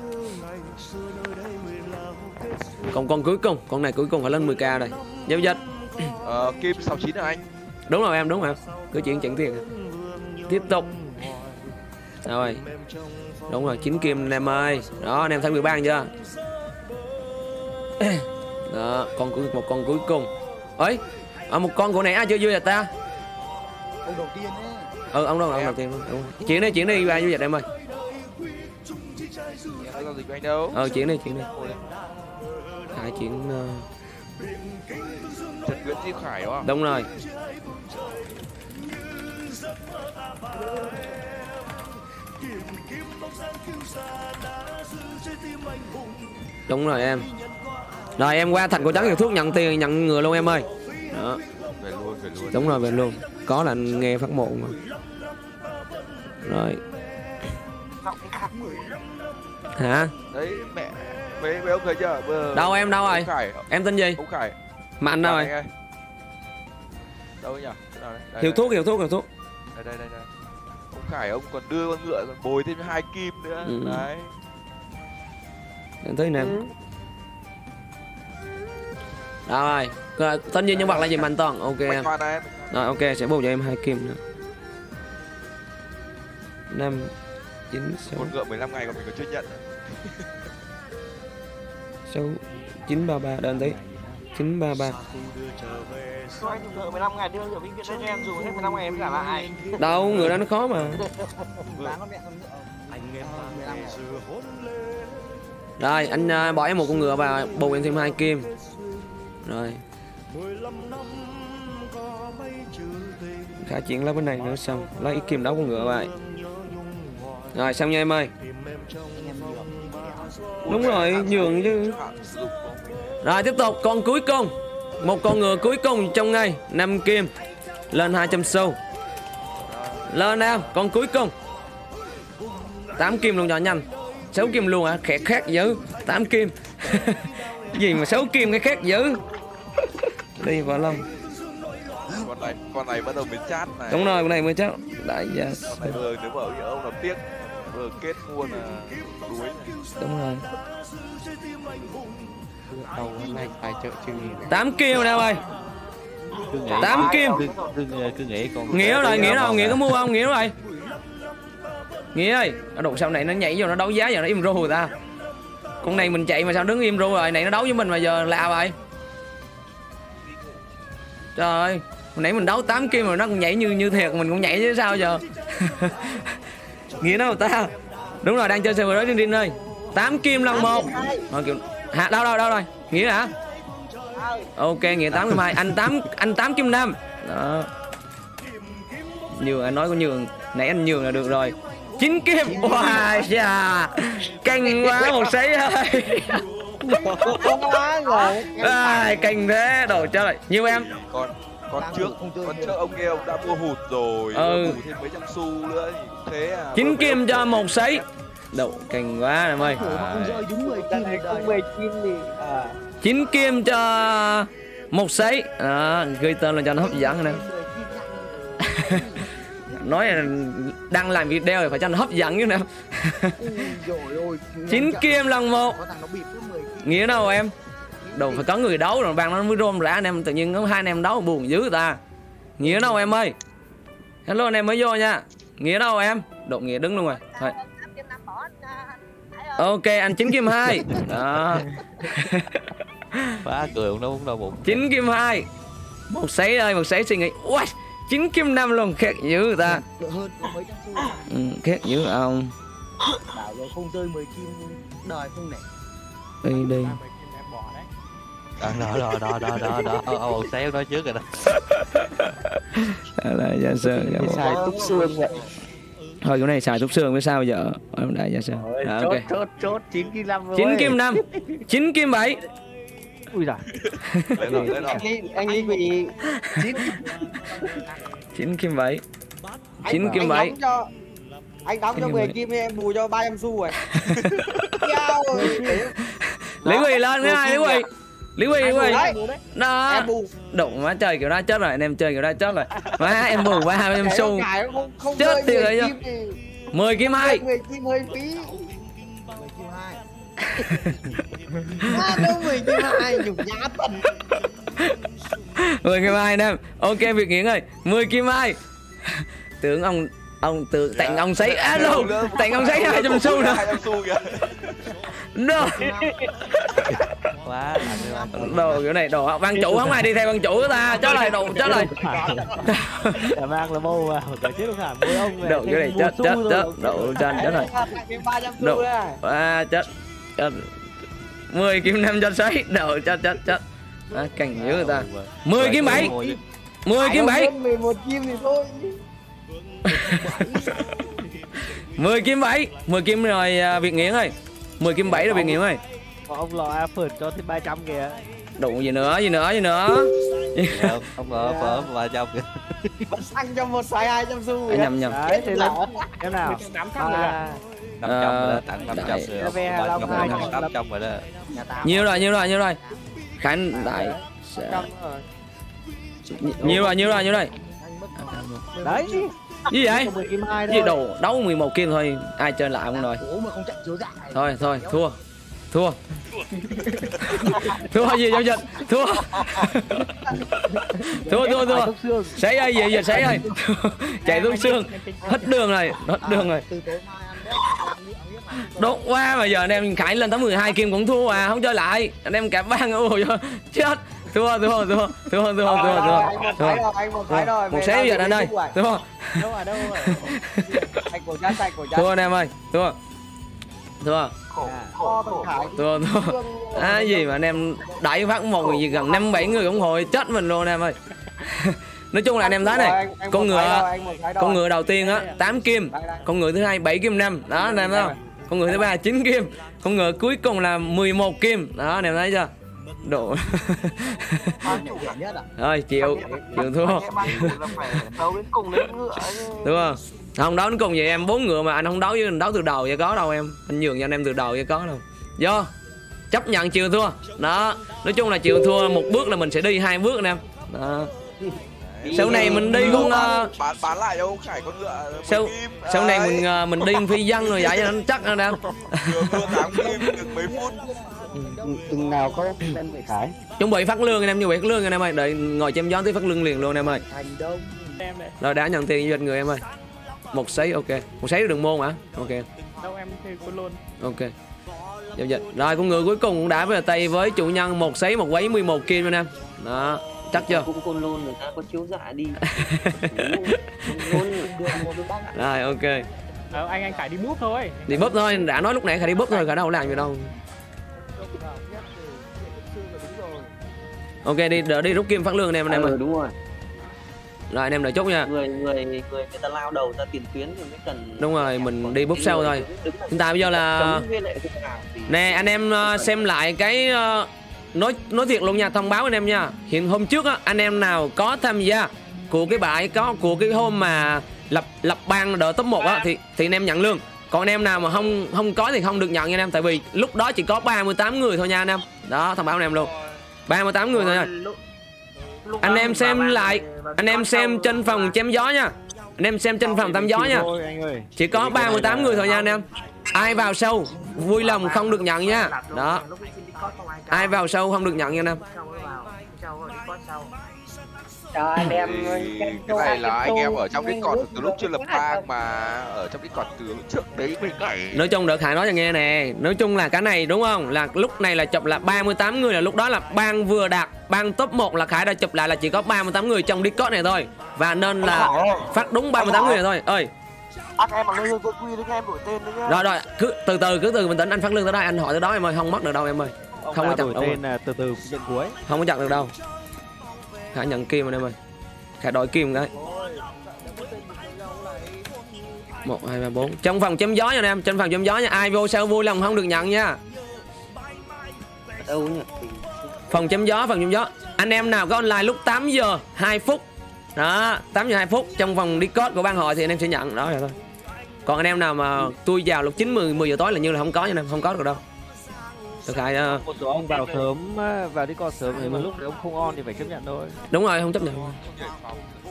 Còn con cuối cùng. Con này cuối cùng phải lên 10k rồi. Giao dịch. Ờ, kim 69 là anh? Đúng rồi em đúng rồi Cứ chuyển chuyển tiền. Tiếp tục. Rồi. Đúng rồi 9 kim anh em ơi. Đó anh em thấy 13 chưa? Đó con cuối một con cuối cùng. Ấy à, một con của này ai chưa vui là ta? Ông đầu tiên ấy ừ ông đâu? Ông đầu tiên luôn. Chuyển đi chuyển đi vào du lịch em ơi. Dịch ờ chuyển đi chuyển đi. Hai chuyển ờ, Trần Nguyễn Duy Khải đúng không? đúng rồi. Đúng rồi em. Rồi em qua thành cổ trắng hiệu thuốc nhận tiền nhận ngừa luôn em ơi. Đó. Về luôn về luôn. Đúng rồi về luôn có là anh nghe phát một mà. Rồi. Hả? Đấy mẹ mấy mấy ông thấy chưa? Bờ... đâu em đâu rồi? Khải em tên gì? Ông khải. Mà anh đâu rồi? đâu nhỉ? Đây, đây, thuốc hiệu thuốc hiệu thuốc. Đây đây đây đây. Ông khải ông còn đưa con ngựa còn bồi thêm hai kim nữa. Ừ. đấy. Em thấy nè. Rồi Rồi, tên như nhân vật là gì mạnh toàn? Ok Bạch em. Hoàn này rồi ok sẽ bù cho em hai kim nữa. Năm chín sáu. Con ngựa 15 ngày còn mình còn chưa nhận sáu chín ba ba đơn tí. Chín ba ba. Sao anh dùng ngựa 15 ngày đưa ngựa vĩnh viễn cho em dùng hết 15 ngày em trả lại. Đâu người đó nó khó mà. Ngày. rồi anh à, bỏ em một con ngựa và bù em thêm hai kim. Rồi khả chuyển lá bên này nữa, xong. Lấy ít kim đấu con ngựa vậy. Rồi, xong nha em ơi. Đúng rồi, nhường chứ. Rồi, tiếp tục. Con cuối cùng. Một con ngựa cuối cùng trong ngày năm kim. Lên 200 xu. Lên em con cuối cùng. 8 kim luôn nhỏ nhanh. 6 kim luôn à khẽ khác dữ. 8 kim. Gì mà 6 kim cái khác dữ? Đi vào lòng này con này bắt đầu mới chat này. Đúng rồi cái này mới chắc đại gia con này vừa nếu mà ông ông làm tiếc. Vừa kết mua là đuối này. đúng rồi. Đầu hôm nay tài trợ chưa 8 kim rồi em ơi. Tám kim. cứ, cứ, cứ nghĩ con nghĩa rồi nghĩa đâu nghĩa có mua không? Nghĩa rồi. Nghĩa ơi ở đụng sau này nó nhảy vô nó đấu giá giờ nó im ru người ta. Con này mình chạy mà sao đứng im ru rồi? Này nó đấu với mình mà giờ lạ vậy trời ơi nãy mình đấu 8 kim rồi nó còn nhảy như như thiệt mình cũng nhảy chứ sao giờ? Nghĩa đâu ta. Đúng rồi đang chơi server đó Rin ơi. 8 kim lần một. Thôi kiểu hả đâu đâu đâu rồi? Nghĩa hả? Ok nghĩa 8 kim hai. Anh 8 anh 8 kim năm. Đó. Nhường anh nói có nhường nãy anh nhường là được rồi. Chín kim. Wow dạ canh quá một sấy ơi quá rồi. À, canh thế. Đồ rồi nhiều em Đang trước nhiều. trước ông kia ông đã mua hụt rồi Ừ. bù thêm mấy trăm xu nữa thì thế à. Chín kim cho một sấy. Đồ canh quá em ơi. Ủa mà không rơi đúng 10 kim này đời không về chim thì à, chín kim cho một sấy. Đó, ghi tên là cho nó hấp dẫn nè. Nói là đang làm video thì phải cho nó hấp dẫn chứ nè ôi chín kim lần một. Có thằng nó bịp cứ 10 kim nghĩa đâu em đồ phải có người đấu rồi ban nó mới rôm rã anh em tự nhiên có hai anh em đấu buồn dữ ta. Nghĩa đâu em ơi? Hello anh em mới vô nha. Nghĩa đâu em? Độ nghĩa đứng luôn rồi. Thôi. Ok anh chín kim hai. Đó. Quá cười nó cũng đau bụng. Chín kim hai. Một sấy ơi một sấy suy nghĩ. Ui, chín kim năm luôn khét dữ người ta. Được hơn có mấy trăm xu ừ, khét dữ ông. Bảo rồi không rơi 10 kim đời không nể. Đi đi đó đó đó đó đó đó đó. Ô ô xéo nói trước rồi đó. Là gia sơn dạ, xài túc xương vậy. Thôi chỗ này xài túc xương với sao giờ? Em đại gia sơn. Đó, chốt ok. chốt chốt chín kim năm chín kim năm. Chín kim bảy. Ui giời. Anh Ly anh Ly bị chín chín kim bảy. Chín kim anh bảy. đóng cho anh đóng cho kim 10 bảy. kim thì em bù cho 300 xu rồi. Lý quỳ lên cái này lý quỳ lý quỳ lý đấy đó đụng má chơi kiểu đó chết rồi anh em chơi kiểu đó chết rồi má em bù ba em không Chết 10 rồi kim thì 10 kim hai 10 kim hơi phí 10 kim 2 à, đâu 10 kim hai nhục nhã tần 10 kim hai anh em ok việc nghiện ơi 10 kim hai tưởng ông ông tưởng tặng ông sấy á luôn tặng ông sấy hai trăm xu nữa hai trăm xu kìa no quá đồ kiểu này đồ ban chủ không ai đi theo ban chủ của ta. Chết rồi đồ chết rồi mang là bầu vào Cả chết không hẳn. Mỗi ông đồ kiểu này chết chết chết. Đồ chân chết rồi. Tặng cái 300 xu Đâu? đấy à? chết chết. 10 kim năm cho sấy đồ chết chết chết. À, cành dữ người ta. 10 kim bảy. 10 kim bảy. 11 kim thì thôi 10 kim 7 10 kim rồi à, Việt Nghiễn ơi. 10 kim 7 rồi Việt Nghiễn ơi Còn ông lò A phượt cho thêm 300 kìa. Đụng gì nữa gì nữa gì nữa? Không, không ở phở ba trăm kìa. Bắt xăng cho một xoài hai trăm xu. À, nhầm nhầm. Đấy thế là em nào? Tám trăm rồi à à, năm trăm rồi đó tặng năm trăm đại. rồi Về ba Long trăm Hai rồi trăm tám trăm rồi đó. Nhiêu rồi nhiêu rồi nhiêu rồi. Khánh đại trăm rồi. nhiêu rồi nhiêu rồi nhiêu rồi. Đấy. Gì vậy? Gì thôi. đồ đấu 11 kim thôi. Ai chơi lại không rồi thôi thôi thua thua. Thua gì giao dịch? Thua. Thua thua thua. Sấy ơi gì giờ sấy ơi chạy xuống xương hết đường rồi hết đường mà. đốt quá mà giờ anh em khải lên tới 12 kim cũng thua à không chơi lại. Anh em cả bang ôi chết. Thua thua thua thua thua thua thua thua một cái rồi. một Về xé tao giờ anh ơi. thua. Chắn. thua anh em ơi thua thua À. thua thua à, gì mà anh em đẩy phát một gì gần năm bảy người ủng hộ chết mình luôn anh em ơi. Nói chung là anh em thấy Rồi, này con rồi, ngựa rồi. con ngựa đầu tiên á 8 kim con ngựa thứ hai 7 kim năm. Đó anh em thấy không? Con ngựa thứ ba 9 kim con ngựa cuối cùng là 11 kim. Đó anh em thấy chưa? Độ. Thôi chịu chịu thua. Đúng không không đấu đến cùng vậy em bốn ngựa mà anh không đấu với anh đấu từ đầu vậy có đâu em. Anh nhường cho anh em từ đầu vậy có đâu. Do chấp nhận chịu thua. Đó. Nói chung là chịu thua một bước là mình sẽ đi hai bước anh em. Đó. Sau này mình đi con ờ, bán bán lại đâu khải con ngựa sau sau này mình ờ, mình đi phi dân rồi vậy cho nó chắc anh em. Mấy phút. Từng nào có bên bị Khải. chuẩn bị phát lương anh em chuẩn bị phát lương anh em ơi. Đợi ngồi chém gió tới phát lương liền luôn anh em ơi. Rồi đã nhận tiền doanh người em ơi một sấy ok. Một sấy đường môn hả? Ok. Đâu em thì quân luôn ok. Giao dịch rồi con người cuối cùng cũng đã về tay với chủ nhân một sấy một quấy 11 kim anh em. Đó chắc chưa? Cũng côn lôn người ta có chiếu dạ đi. Rồi ok. Ờ, anh anh phải đi mút thôi. Đi búp thôi đã nói lúc nãy khả đi búp thôi khả đâu làm gì đâu. Ok đi đợi đi rút kim phát lương anh em anh em ơi. Ờ, đúng rồi rồi anh em đợi chốt nha. Người người người người ta lao đầu ra tiền tuyến thì mới cần Đúng rồi, mình đi búp sau thôi. hiện tại bây giờ là nè anh em ờ, xem lại cái ờ, nói nói thiệt luôn nha thông báo anh em nha. Hiện hôm trước á anh em nào có tham gia của cái bãi có của cái hôm mà lập lập ban đỡ top 1 á thì thì anh em nhận lương còn anh em nào mà không không có thì không được nhận nha anh em tại vì lúc đó chỉ có 38 người thôi nha anh em. Đó thông báo anh em luôn. 38 người thôi nha. Anh em mình xem lại anh em xem trên phòng chém gió nha. Anh em xem trên phòng tắm gió nha. chỉ có 38 người thôi nha anh em. ai vào sâu vui lòng không được nhận nha. đó. ai vào sâu không được nhận nha anh em. Anh Thì cái này là anh em ở trong Discord từ lúc chưa lập bang mà ở trong Discord từ trước đấy mấy ngày nói chung đỡ khải nói cho nghe nè. Nói chung là cái này đúng không? Là lúc này là chụp là 38 người là lúc đó là ban vừa đạt ban top 1 là khải đã chụp lại là chỉ có 38 người trong Discord này thôi. Và nên là phát đúng 38 người này thôi. Ơi. Ác em mà lên lương tôi quy đến em đổi tên đấy nhá. rồi rồi cứ từ từ cứ từ bình tĩnh anh phát lương tới đây anh hỏi tới đó em ơi không mất được đâu em ơi. Ông Không có đâu tên là từ từ nhận cuối. Không có chặt được đâu. Khải nhận kim rồi em ơi. Khải đổi kim cái. Một hai ba bốn. Trong phòng chém gió nha anh em trong phòng chém gió nha. Ai vô sao vui lòng không được nhận nha. Đâu nhỉ phòng chém gió phòng chém gió. Anh em nào có online lúc 8 giờ 2 phút. Đó 8 giờ 2 phút trong phòng discord của ban hội thì anh em sẽ nhận. Đó rồi thôi. Còn anh em nào mà tôi vào lúc 9 10 10 giờ tối là như là không có nha anh em không có được đâu. Được khải ờ, một số ông vào sớm á, vào đi còn sớm thì mà lúc đấy ông không on thì phải chấp nhận thôi. Đúng rồi không chấp nhận.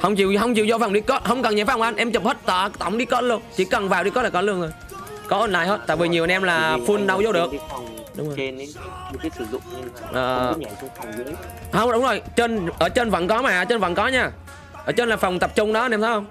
Không chịu không chịu vô phòng discord không cần nhảy phòng anh em chụp hết tờ tổng discord luôn. Chỉ cần vào discord là có lương rồi. Có online hết tại vì nhiều anh em là full đâu vô được Đúng rồi. trên ấy biết sử dụng là Ờ. không có nhảy xuống phòng dưới. Không đúng rồi. Trên ở trên vẫn có mà ở trên vẫn có nha. Ở trên là phòng tập trung đó anh em thấy không?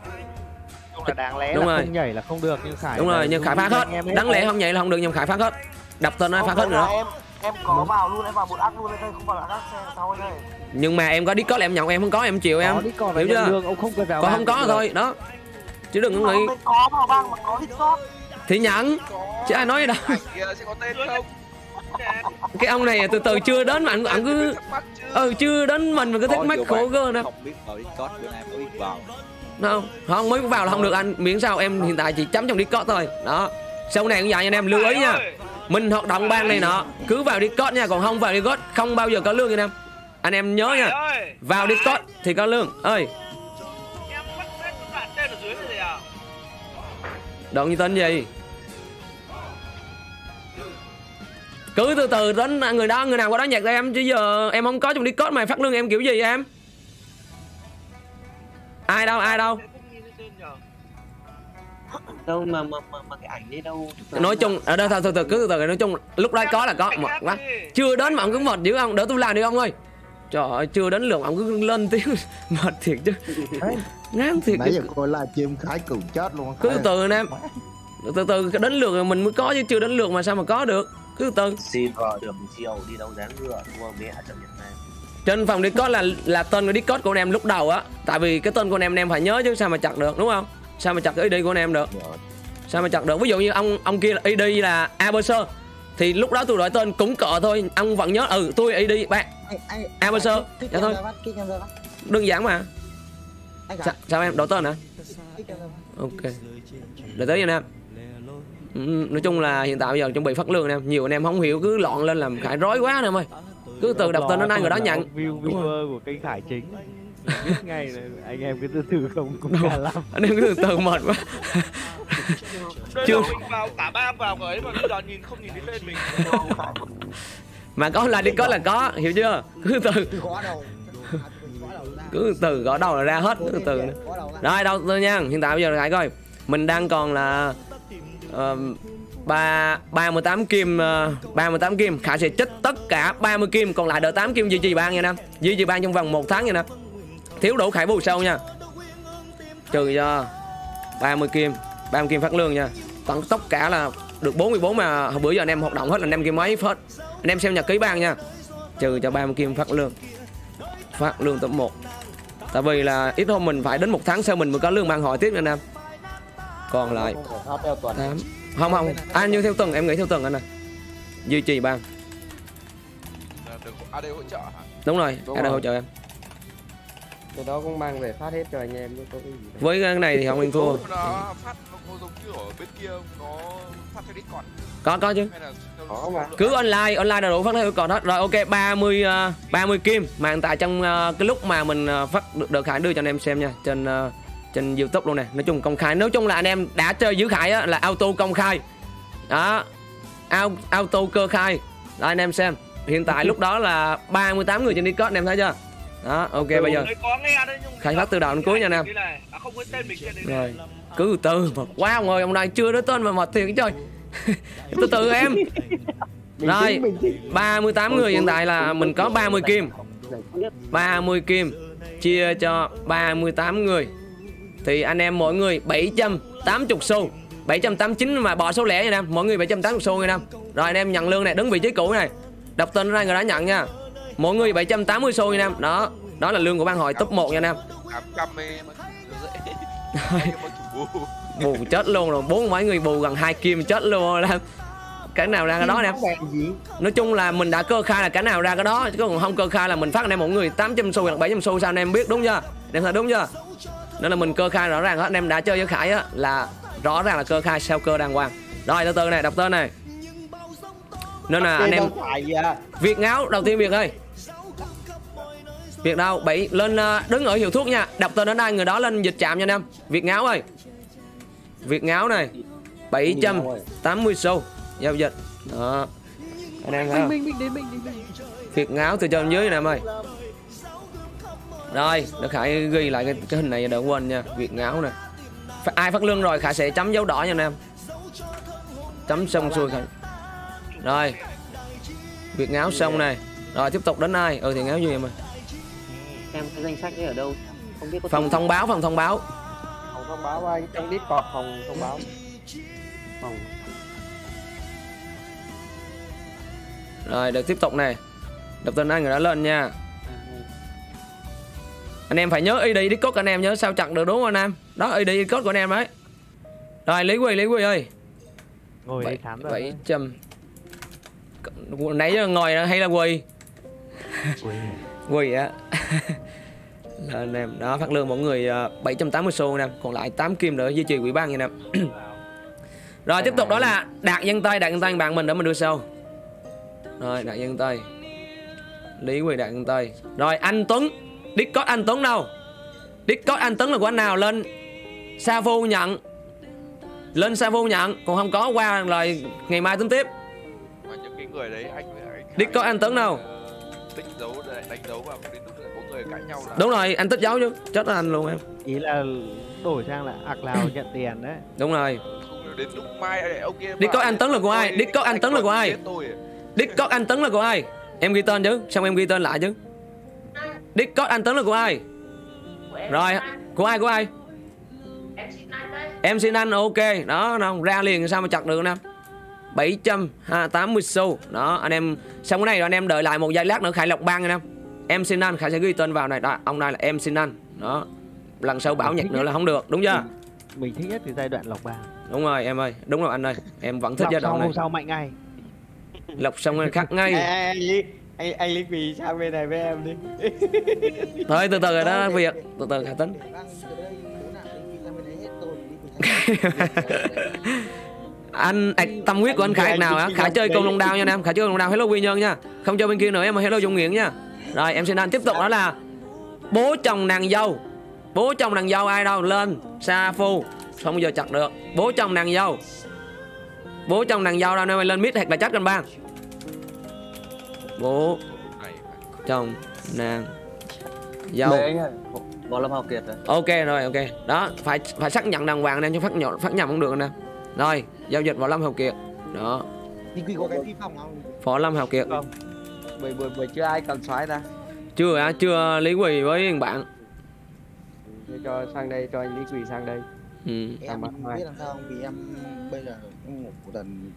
Là đáng lẽ Đúng là rồi. không nhảy là không được nhưng khải đúng rồi nhưng khải đúng phá hết đáng lẽ không nhảy là không được nhưng khải phá hết đập tên nó phá Không, hết nữa. em em có vào luôn em vào một ác luôn đây không vào là ác xe sau đây. Nhưng mà em có discord là em nhận em không có em chịu em. Có đi hiểu chưa? lương ông không cần vào còn không có thôi đó. Chứ đừng Nhưng có nghĩ. có vào bang mà có Discord. Thì nhận. Chứ ai nói gì đâu cái ông này từ từ chưa đến mà anh anh cứ ừ chưa đến mình mà cứ thắc mắc khổ cơ nè. Không biết vào Discord bữa nay mới biết vào. Không không mới vào là không được anh. Miễn sao em hiện tại chỉ chấm trong discord thôi. Đó. Sau này cũng vậy anh em lưu ý nha. Mình hoạt động ban này nọ cứ vào discord nha. Còn không vào discord không bao giờ có lương nha anh em. Anh em nhớ nha. vào discord thì có lương. Ơi em mất hết các bạn tên ở dưới này rồi à? Đoạn như tên gì cứ từ từ đến người đó người nào có đó nhạc cho em chứ giờ em không có trong discord mà phát lương em kiểu gì em? Ai đâu ai đâu? Đâu mà mà mà, mà cái ảnh đấy đâu? Nói chung ở đây thôi từ từ cứ từ từ nói chung lúc đó có là có mà, mà chưa đến mà ông cứ mệt dữ không đỡ tôi làm đi ông ơi. Trời ơi chưa đến lượt ông cứ lên tiếng mệt thiệt chứ. Ngán thiệt nãy chứ. giờ coi livestream khái cùng chết luôn cứ từ từ anh em từ từ đến lượt rồi mình mới có chứ chưa đến lượt mà sao mà có được cứ từ xin vợ được chiều đi đâu dáng ngựa thua mẹ trận Việt Nam. Trên phòng Discord là là tên của Discord của anh em lúc đầu á. Tại vì cái tên của anh em anh em phải nhớ chứ sao mà chặt được đúng không? Sao mà chặt cái ID của anh em được? Sao mà chặt được? Ví dụ như ông ông kia là ID là Aberser thì lúc đó tôi đổi tên cũng cỡ thôi. Ông vẫn nhớ ừ tôi ID bạn. Kích dạ thôi. đơn giản mà. Anh sao, sao em đổi tên hả? Ok. Để tới anh em nói chung là hiện tại bây giờ chuẩn bị phát lương anh em nhiều anh em không hiểu cứ loạn lên làm khải rối quá anh em ơi cứ từ đọc tên đến ai người đó nhận. View viewer của kênh Khải chính. Biết ngay là anh em cứ từ từ không cũng cả lắm. Anh em cứ từ từ mệt quá. Chưa. vào cả ba vào cái ấy mà bây giờ nhìn không nhìn thấy tên mình. Mà có là đi có là có hiểu chưa? Cứ từ cứ từ gõ đầu là ra hết cứ từ rồi đâu tôi nha. Hiện tại bây giờ lại coi. Mình đang còn là Ờ, ba ba mươi tám kim ờ, ba mươi tám kim khả sẽ chích tất cả 30 kim, còn lại đợi 8 kim duy trì ban nha nam. Duy trì ban trong vòng một tháng nha nam. Thiếu đủ khải bù sâu nha. Trừ cho 30 kim 30 kim phát lương nha. Tổng tất cả là được 44 mà hồi bữa giờ anh em hoạt động hết là anh em kim mấy hết anh em xem nhật ký ban nha. Trừ cho 30 kim phát lương. Phát lương top 1 tại vì là ít hôm mình phải đến một tháng sau mình mới có lương ban hội tiếp nha anh em còn lại. Tám. Không không. À như theo tuần em nghĩ theo tuần anh ơi. Duy trì ban được AD hỗ trợ hả? Đúng rồi Đúng anh đang rồi. hỗ trợ em. Từ đó cũng mang về phát hết cho anh em có cái gì với cái này thì không ăn thua. Nó phát nó có giống kiểu ở bên kia nó phát theo Discord có có chứ. Có mà. cứ online online là đủ phát theo còn hết. Rồi ok 30 uh, 30 kim. Mà hiện tại trong uh, cái lúc mà mình uh, phát được được khải đưa cho anh em xem nha. Trên uh, trên youtube luôn nè. Nói chung công khai. Nói chung là anh em đã chơi giữ khải á, là auto công khai. Đó. Au- auto cơ khai. Đó anh em xem. Hiện tại lúc đó là 38 người trên discord anh em thấy chưa? Đó ok bây giờ. Khai phát từ đầu đến cuối nha anh em. À không có tên mình trên đấy rồi cứ từ từ mà. Quá ông ơi ông này chưa đến tên mà mệt thiệt trời. Từ từ em. Rồi. 38 người hiện tại là mình có 30 kim. 30 kim chia cho 38 người thì anh em mỗi người 780 xu. 789 mà bỏ số lẻ nha em. Mỗi người 780 xu nha em. Rồi anh em nhận lương này đứng vị trí cũ này. Đọc tên ra người đã nhận nha. Mỗi người 780 xu nha em. Đó đó là lương của ban hội top 1 nha anh em. 800 ấy mà dễ Cái mà chủ bù chết luôn rồi. Bốn mấy người bù gần hai kim chết luôn rồi em. Cái nào ra cái đó nè. Nói chung là mình đã cơ khai là cái nào ra cái đó. Chứ còn không cơ khai là mình phát anh em một người 800 xu hoặc 700 xu sao anh em biết đúng chưa? Anh em thấy đúng chưa nên là mình cơ khai rõ ràng hết. Anh em đã chơi với khải á là rõ ràng là cơ khai sao cơ đàng hoàng. Rồi từ từ này đọc tên này. Nên là anh em à? Việt ngáo đầu tiên Việt ơi. Việt đâu? Bảy lên ờ, đứng ở hiệu thuốc nha. Đọc tên đến đây người đó lên dịch trạm nha anh em. Việt ngáo ơi. Việt ngáo này 780 xu. Giao dịch. Đó. Anh em thấy không? Việt ngáo từ trên dưới nè em ơi rồi để Khải ghi lại cái, cái hình này đừng quên nha Việt ngáo nè. Phải- ai phát lương rồi Khải sẽ chấm dấu đỏ nha anh em. Chấm xong xuôi Khải. Rồi. Việt ngáo xong này. Rồi tiếp tục đến ai? Ừ thì ngáo gì em ơi em cái danh sách đấy ở đâu? Không biết có phòng thông báo phòng thông báo. Phòng thông báo anh trong discord phòng thông báo. Phòng. Rồi được tiếp tục này. Đọc tên anh người đã lên nha anh em phải nhớ ID Discord của anh em nhớ sao chặn được đúng không anh em? Đó ID Discord của anh em đấy. Rồi Lý Quy Lý Quy ơi. Ngồi bảy đây bảy trăm nãy giờ ngồi hay là quỳ? Quỳ. Á. Là anh em đó phát lương mỗi người ờ, 780 xu anh em còn lại 8 kim nữa duy trì quỹ ban nha anh em rồi tiếp tục đó là đạt dân tây đạt dân tây bạn mình để mình đưa sâu rồi đạt dân tây. Lý Quỳ Đại Công Tây. Rồi anh Tuấn Discord anh Tuấn đâu. Discord anh Tuấn là của anh nào? Lên Sa Phu nhận. Lên Sa Phu nhận. Còn không có qua lời ngày mai tính tiếp. Mà những cái người đấy anh anh Discord anh Tuấn đâu. Tích dấu để đánh dấu vào đến lúc có người cãi nhau là Đúng rồi anh tích dấu chứ. Chết anh luôn em. Ý là đổi sang là ạc lào nhận tiền đấy. Đúng rồi. Không đến lúc mai ông kia Discord anh Tuấn là của ai? Discord anh Tuấn là của ai? Discord anh Tấn là của ai? Em ghi tên chứ, xong em ghi tên lại chứ. Discord anh Tấn là của ai? Rồi, của ai của ai? em xin anh đây Em xin anh ok, đó, đâu ra liền sao mà chặt được nè. 780 xu. Đó, anh em xong cái này rồi anh em đợi lại một giây lát nữa Khải lộc ban anh em. Em xin anh, Khải sẽ ghi tên vào này. Đó, ông này là em xin anh. Đó. Lần sau bảo nhật nữa là không được, đúng chưa? mình thích nhất cái giai đoạn lọc ba Đúng rồi em ơi, đúng rồi anh ơi. Em vẫn thích lọc giai đoạn này. hôm sau mạnh ngay Lọc xong khắc ngay. Anh anh anh lý quỳ sang bên này với em đi. Thôi từ từ rồi đó việc, từ từ đi sang anh ạch tâm huyết của anh khải nào á khải chơi công long đao nha anh em. Khải chơi công long đao. Hello quy nhân nha. Không chơi bên kia nữa em mà hello dung nghiện nha. Rồi em xin anh tiếp tục đó là bố chồng nàng dâu. Bố chồng nàng dâu ai đâu? Lên sa phu. Không bao giờ chặt được. Bố chồng nàng dâu. Bố chồng nàng dâu đâu? Nên mày lên mid hoặc là chắc กัน bang bố chồng nàng dâu. Võ Lâm Hào Kiệt rồi ok rồi ok. Đó phải phải xác nhận đàng hoàng nên cho phát nhỏ phát nhầm không được nè. Rồi giao dịch vào lâm hào kiệt. Đó. Thì quy có cái phi phòng không? Phó lâm hào kiệt. Buổi buổi buổi chưa ai cần xoáy ta. Chưa á chưa lý quỳ với thằng bạn. Để cho sang đây cho anh lý quỳ sang đây. Ừ. em không biết làm sao không vì em bây giờ ngủ gần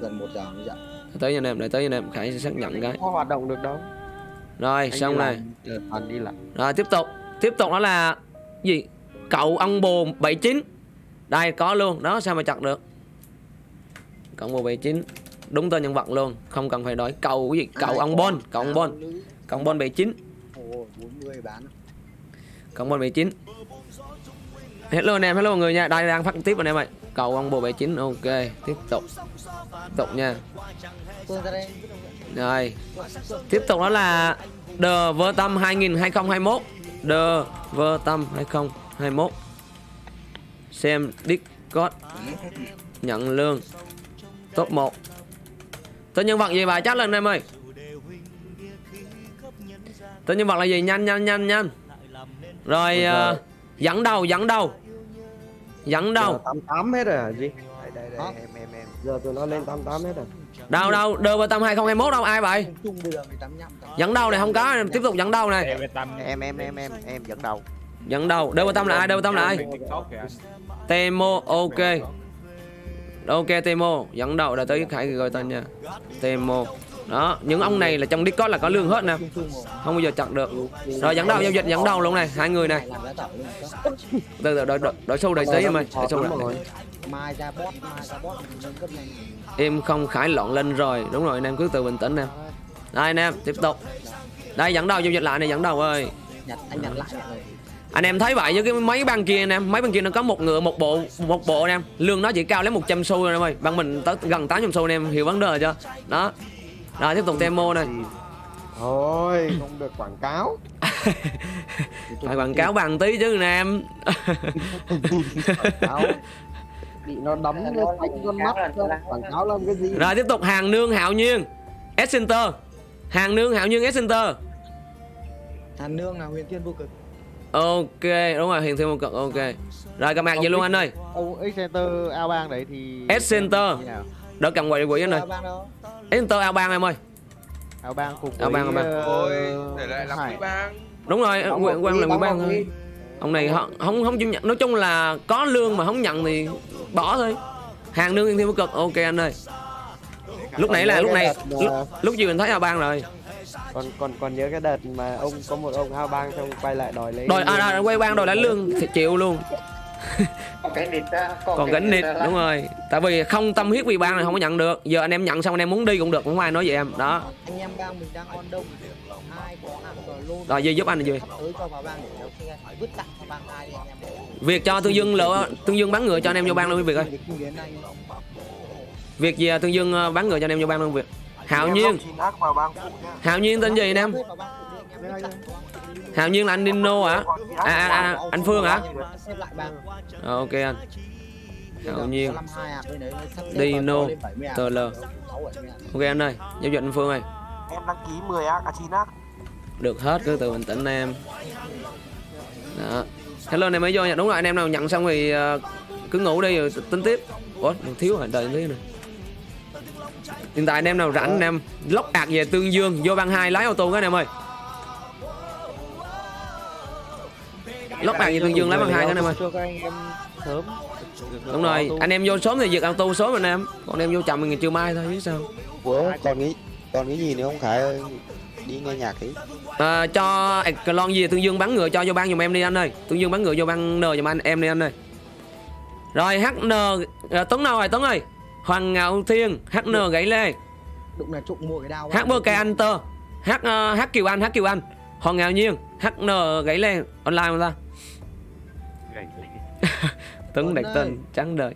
gần một giờ mới dậy. Để tới anh em để tới anh em khải sẽ xác nhận cái. Không hoạt động được đâu. Rồi Anh xong này toàn đi lại rồi tiếp tục. Tiếp tục đó là gì? Cậu ông bồ 79 đây có luôn. Đó sao mà chặt được? Cậu ông bồ 79 đúng tên nhân vật luôn. Không cần phải nói cậu cái gì? Cậu ông bon cậu ông bon cậu ông bon 79 ồ 40 bán. Cộng 179 Hello anh em, hello mọi người nha. Đây đang phát tiếp anh em ơi Cầu ông bồ 79, ok Tiếp tục. Tiếp tục nha. Rồi. Tiếp tục đó là The Vơ Tâm 2000 2021 The Vơ Tâm 2021 Xem Discord Nhận lương. Top 1 Tên nhân vật gì bà chắc lên anh em ơi? Tên nhân vật là gì? Nhanh nhanh nhanh nhanh. Rồi ờ, dẫn đầu dẫn đầu Dẫn đầu tám tám hết rồi hả gì đây đây đây Hả? em em em. Giờ tụi nó lên tám tám hết rồi. Đâu đâu? Đưa vào tâm 2021 đâu ai vậy? Chung bây giờ 18 Dẫn đầu này không có. Tiếp tục dẫn đầu này. Em em em em em dẫn đầu Dẫn đầu Đưa vào tâm là ai Đưa vào tâm là ai Temo ok. Ok Temo. Dẫn đầu đã tới Khải gọi tên nha. Temo đó, Những ông này là trong Discord là có lương hết nè. Không bao giờ chặt được. Rồi, dẫn đầu, giao dịch, dẫn đầu luôn này, Hai người này. Từ từ đợi đợi sâu đầy tí em ơi đợi sâu lại. Em không khải loạn lên rồi. Đúng rồi, anh em cứ từ bình tĩnh nè Đây, anh em, tiếp tục. Đây, dẫn đầu, giao dịch lại này, dẫn đầu ơi. Anh em thấy vậy với cái mấy ban kia anh em mấy ban kia nó có một ngựa, một bộ một bộ anh em. Lương nó chỉ cao lấy 100 xu anh em ơi. Bằng mình tới gần 800 xu anh em, hiểu vấn đề chưa? Đó rồi tiếp tục demo này. Thôi không được quảng cáo. Phải quảng cáo bằng tí chứ anh em. Cáo. Bị nó đấm cái tách con mắt ra. quảng cáo làm cái gì? Rồi tiếp tục hàng nương hạo nhiên. S center. Hàng nương hạo nhiên S center. Hàn nương là huyền thiên vô cực. Ok đúng rồi hiền thêm một cực ok. Rồi cầm hạt gì luôn anh ơi? Ông x center ao bang đấy thì S center? Đỡ cầm quậy quỷ anh ơi. Center ao bang em ơi. Ao bang cùng Ao Bang, Ao Bang. ờ, Ôi, để lại làm quý bang. Đúng rồi một Quang là đóng Bang thôi. ông này không không không chịu nhận. Nói chung là có lương mà không nhận thì bỏ thôi. Hàng nương thiên vô cực. Ok anh ơi. Lúc nãy là lúc này lúc, gì mình thấy ao bang rồi. còn còn còn nhớ cái đợt mà ông có một ông ao bang xong quay lại đòi lấy đòi à, à quay bang đòi lấy lương thì chịu luôn Còn cái nịt á còn gánh nịt đúng rồi. Tại vì không tâm huyết vì bang này không có nhận được. Giờ anh em nhận xong anh em muốn đi cũng được không ai nói gì em. Đó. Anh em bang mình đang on đông. Ai có rồi gì giúp anh gì việc cho tương dương lựa tương dương bán người cho anh em vô bang luôn việc ơi. Việc gì à, tương dương ờ, bán người cho anh em vô bang luôn việc Hạo Nhiên. Hạo Nhiên tên gì anh em Hạo Nhiên là anh Nino hả? À, à, à anh Phương hả. Ờ, ok anh. Hạo Nhiên. 52 à, bên đấy nó sắp xếp Dino, vào lên 70 à. TL. À. ok anh ơi giao dịch anh Phương ơi. Em đăng ký 10 ác, à 9 ác. được hết cứ từ bình tĩnh em. Đó. Hello anh em mới vô nha. Đúng rồi anh em nào nhận xong thì ờ, cứ ngủ đi rồi tính tiếp. Ủa còn thiếu rồi đợi tí này hiện tại anh em nào rảnh anh em lóc ạc về tương dương vô băng hai lái ô tô các anh em ơi lóc ạc về tương dương lái băng hai anh em ơi cho các anh em sớm. Đúng rồi anh em vô sớm thì việc auto sớm anh em. Còn em vô chậm thì chiều mai thôi chứ sao? Ủa, còn nghĩ còn cái gì nữa không Khải ơi? Đi nghe nhạc đi. À, cho Eclon gì Tương Dương bắn ngựa cho vô ban giùm em đi anh ơi. Tương Dương bắn ngựa vô ban N giùm anh em đi anh ơi. Rồi HN à, Tuấn đâu rồi Tuấn ơi? Hoàng Ngạo Thiên HN gãy lê. Đụng là trụng mua cái đao. H Bơ Anh Tơ. H uh, H Kiều Anh H Kiều Anh. Hoàng Ngạo Nhiên HN gãy lê. Online không ta Tuấn đặt tên trắng đời.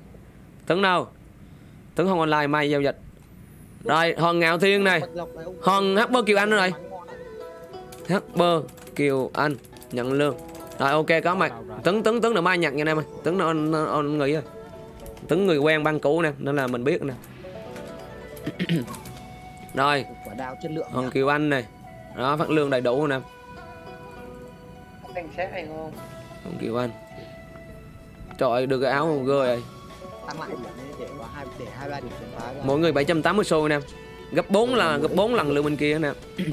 Tuấn đâu? Tuấn không online mai giao dịch. Rồi Hoàng Ngạo Thiên này. Hòn H Bơ Kiều Anh nữa rồi. Bắn ngon này. H Bơ Kiều Anh nhận lương. Rồi ok có mặt. Tuấn Tuấn Tuấn là mai nhặt nha anh em ơi. Tuấn nó on, on, on nghỉ rồi Tuấn người quen ban cũ nè nên là mình biết nè. Rồi. Hòn. Kiều Anh này. Đó phát lương đầy đủ nè. Hay không? Hòn Kiều Anh trời ơi được cái áo ghê rồi. Tăng lại. Điểm đi để điểm phá ra. mỗi người 780 xu nè. Gấp 4 là gấp 4 lần lương bên kia nè.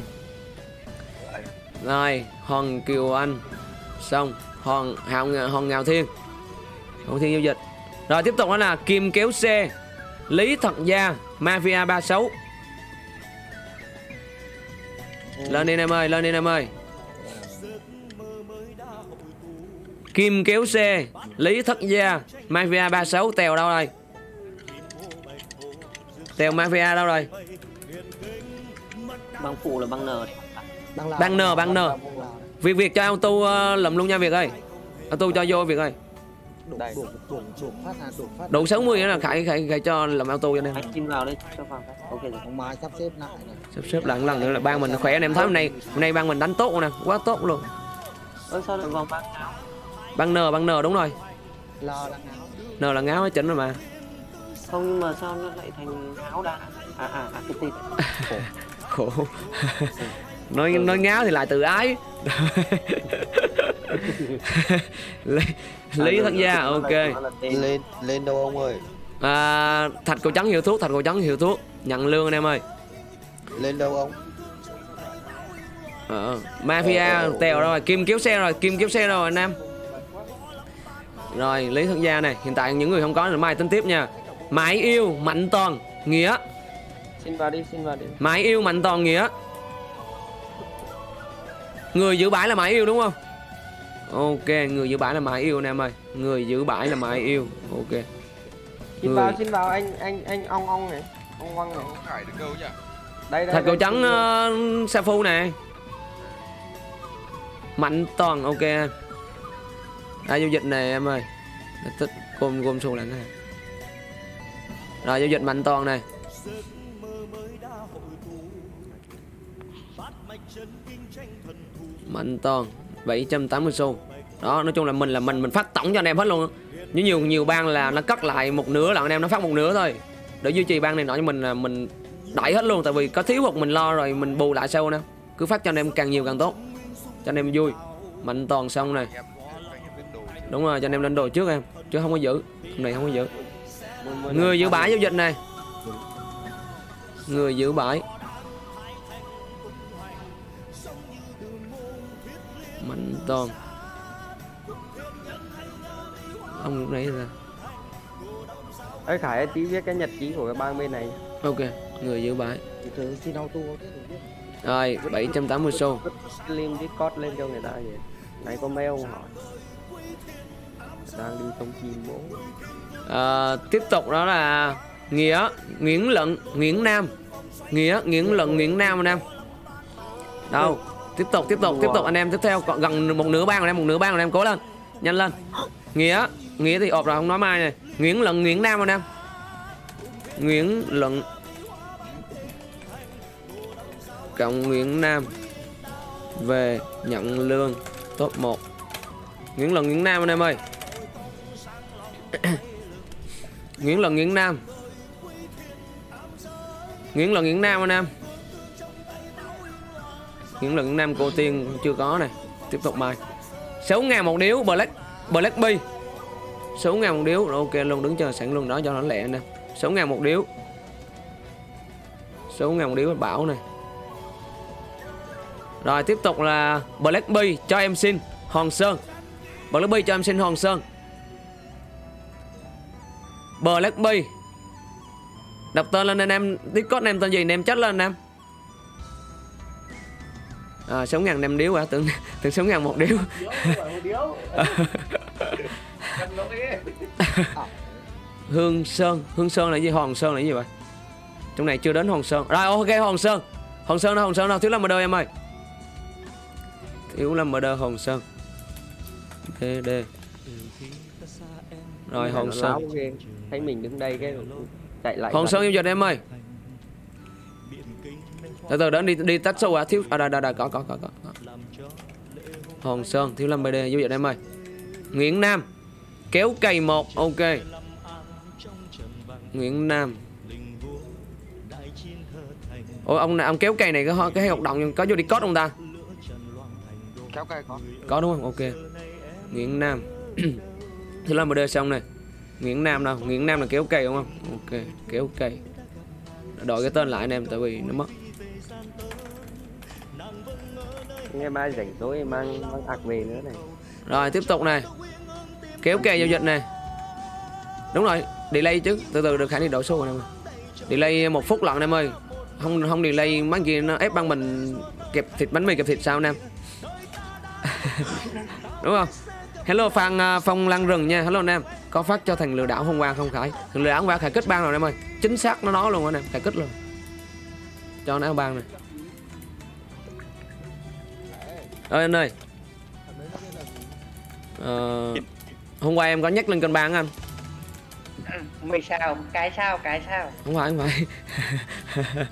Rồi Hòn Kiều Anh. Xong Hòn Hào Hòn Ngào Thiên. Hòn Thiên giao dịch. Rồi tiếp tục đó là Kim Kéo Xe. Lý Thật Gia Mafia 36 lên đi em ơi lên đi em ơi Kim Kéo Xe Lý Thất Gia Mafia 36 Tèo đâu đây Tèo Mafia đâu rồi Băng phụ là băng N đấy. Băng là- Băng N, băng N. Việc việc cho auto uh, lầm luôn nha Việc ơi Auto cho vô Việc ơi. Đủ 60 nữa là Khải, Khải, Khải cho làm auto cho anh em Anh xin vào đây cho vào cái. Ok rồi. Ông mai sắp xếp lại. Sắp xếp lại một lần nữa là ban mình khỏe anh em thấy hôm nay Hôm nay ban mình đánh tốt nè Quá tốt luôn Ơ sao lại vào áo? Băng N băng N đúng rồi. Lo là áo. N là ngáo chỉnh rồi mà. Không nhưng mà sao nó lại thành áo đa? À à à cái tịt. Khổ. Nói nói ngáo thì lại tự ái. Lý, Lý Thất Gia ok. lên lên đâu ông ơi? À, Thạch cầu trắng hiệu thuốc Thạch cầu trắng hiệu thuốc. Nhận lương anh em ơi. Lên đâu ông? Ờ, Mafia tèo rồi, Kim kéo xe rồi, Kim kéo xe rồi anh em. Rồi, Lý Thất Gia này, hiện tại những người không có thì mai tính tiếp nha. Mãi yêu, Mạnh Toàn, Nghĩa. Xin vào đi, xin vào đi. Mãi yêu, Mạnh Toàn, Nghĩa. Người giữ bãi là Mãi yêu đúng không? Ok, người giữ bãi là Mãi yêu anh em ơi. Người giữ bãi là Mãi yêu. Ok. Xin Người vào, xin vào anh anh anh ong ong này. Ong ong này. Không Khải được đâu nhỉ? Đây đây. Thạch cầu trắng xin uh, Sa Phu nè. Mạnh Toàn, ok. Đây giao dịch này em ơi. Nó Tích gom gom xuống lại này. Rồi giao dịch Mạnh Toàn này. Mạnh Toàn 780 xu. Đó, nói chung là mình là mình mình phát tổng cho anh em hết luôn. Như nhiều nhiều bang là nó cắt lại một nửa là anh em nó phát một nửa thôi. Để duy trì bang này nọ cho mình là mình đẩy hết luôn tại vì có thiếu hoặc mình lo rồi mình bù lại sau nè. Cứ phát cho anh em càng nhiều càng tốt. Cho anh em vui. Mạnh Toàn xong này. Đúng rồi, cho anh em lên đồ trước em, chứ không có giữ. Hôm này không có giữ. Người giữ bãi giao dịch này. Người giữ bãi. Mạnh Toàn. Ông lúc nãy ra. Ê Khải tí viết cái nhật ký của cái bang bên này. Ok, người giữ bãi. Rồi biết. Rồi, 780 xu. Link Discord lên cho người ta vậy. Này có mail hỏi. Đang đi thông chim bố. Ờ, tiếp tục đó là Nghĩa, Nguyễn Lận, Nguyễn Nam. Nghĩa, Nguyễn Lận, Nguyễn Nam anh em. Đâu? Tiếp tục, tiếp tục, tiếp tục anh em tiếp theo. Còn gần một nửa ban anh em, một nửa ban anh em cố lên. Nhanh lên. Nghĩa, Nghĩa thì ộp rồi không nói mai này. Nguyễn Lận, Nguyễn Nam anh em. Nguyễn Lận cộng Nguyễn Nam. Về nhận lương. Top 1 Nguyễn Lần Nguyễn Nam anh em ơi Nguyễn Lần Nguyễn Nam. Nguyễn Lần Nguyễn Nam anh em. Nguyễn Lần Nguyễn Nam cô tiên chưa có này. Tiếp tục bài. 6 ngàn một điếu Black Black B 6 ngàn một điếu Rồi, Ok luôn đứng chờ sẵn luôn đó cho nó lẹ nè 6 ngàn một điếu. 6 ngàn một điếu bảo này. Rồi tiếp tục là Black B cho em xin Hòn Sơn. Black B cho em xin Hòn Sơn. Blackby Đọc tên lên anh em Discord em tên gì anh em chết lên anh em ờ, À, Sống ngàn nem điếu hả? Tưởng, tưởng sống ngàn một điếu Hương Sơn Hương Sơn là gì? Hòn Sơn là gì vậy? Trong này chưa đến Hòn Sơn Rồi ok Hòn Sơn Hòn Sơn đâu? Hòn Sơn đâu? Thiếu lâm ở em ơi? Thiếu lâm ở? Hòn Sơn DD Rồi Hòn Sơn thấy mình đứng đây cái chạy lại bắn. Sơn yêu dịch em ơi. Từ từ đến đi đi tách sâu à thiếu à đây đây đây có có có có. Hòn Sơn thiếu lâm BD yêu dịch em ơi. Nguyễn Nam kéo cây một ok. Nguyễn Nam. Ôi ông này ông kéo cây này có cái hoạt động có vô đi code không ta? Kéo cây có. Có đúng không? Ok. Nguyễn Nam. Thiếu lâm BD xong này Nguyễn Nam đâu? Nguyễn Nam là kéo cây đúng không? Ok kéo cây. Đổi cái tên lại anh em tại vì nó mất. Ngày mai rảnh tối mang mang ạc về nữa này. Rồi tiếp tục này. Kéo kè giao dịch này. Đúng rồi Delay chứ. Từ từ được khả đi đổi số anh em Delay một phút lận em ơi. Không không delay mấy kia nó ép băng mình Kẹp thịt bánh mì kẹp thịt sao anh em? Đúng không? Hello Phan à, Phong Lăng Rừng nha. Hello anh em Có phát cho thằng lừa đảo hôm qua không Khải? Thằng lừa đảo hôm qua Khải kết ban rồi em ơi. Chính xác nó nói luôn anh em Khải kết luôn. Cho nó ban này Ơi anh ơi. Ờ, hôm qua em có nhắc lên kênh ban anh? Mày sao? Cái sao? Cái sao? Không phải không phải.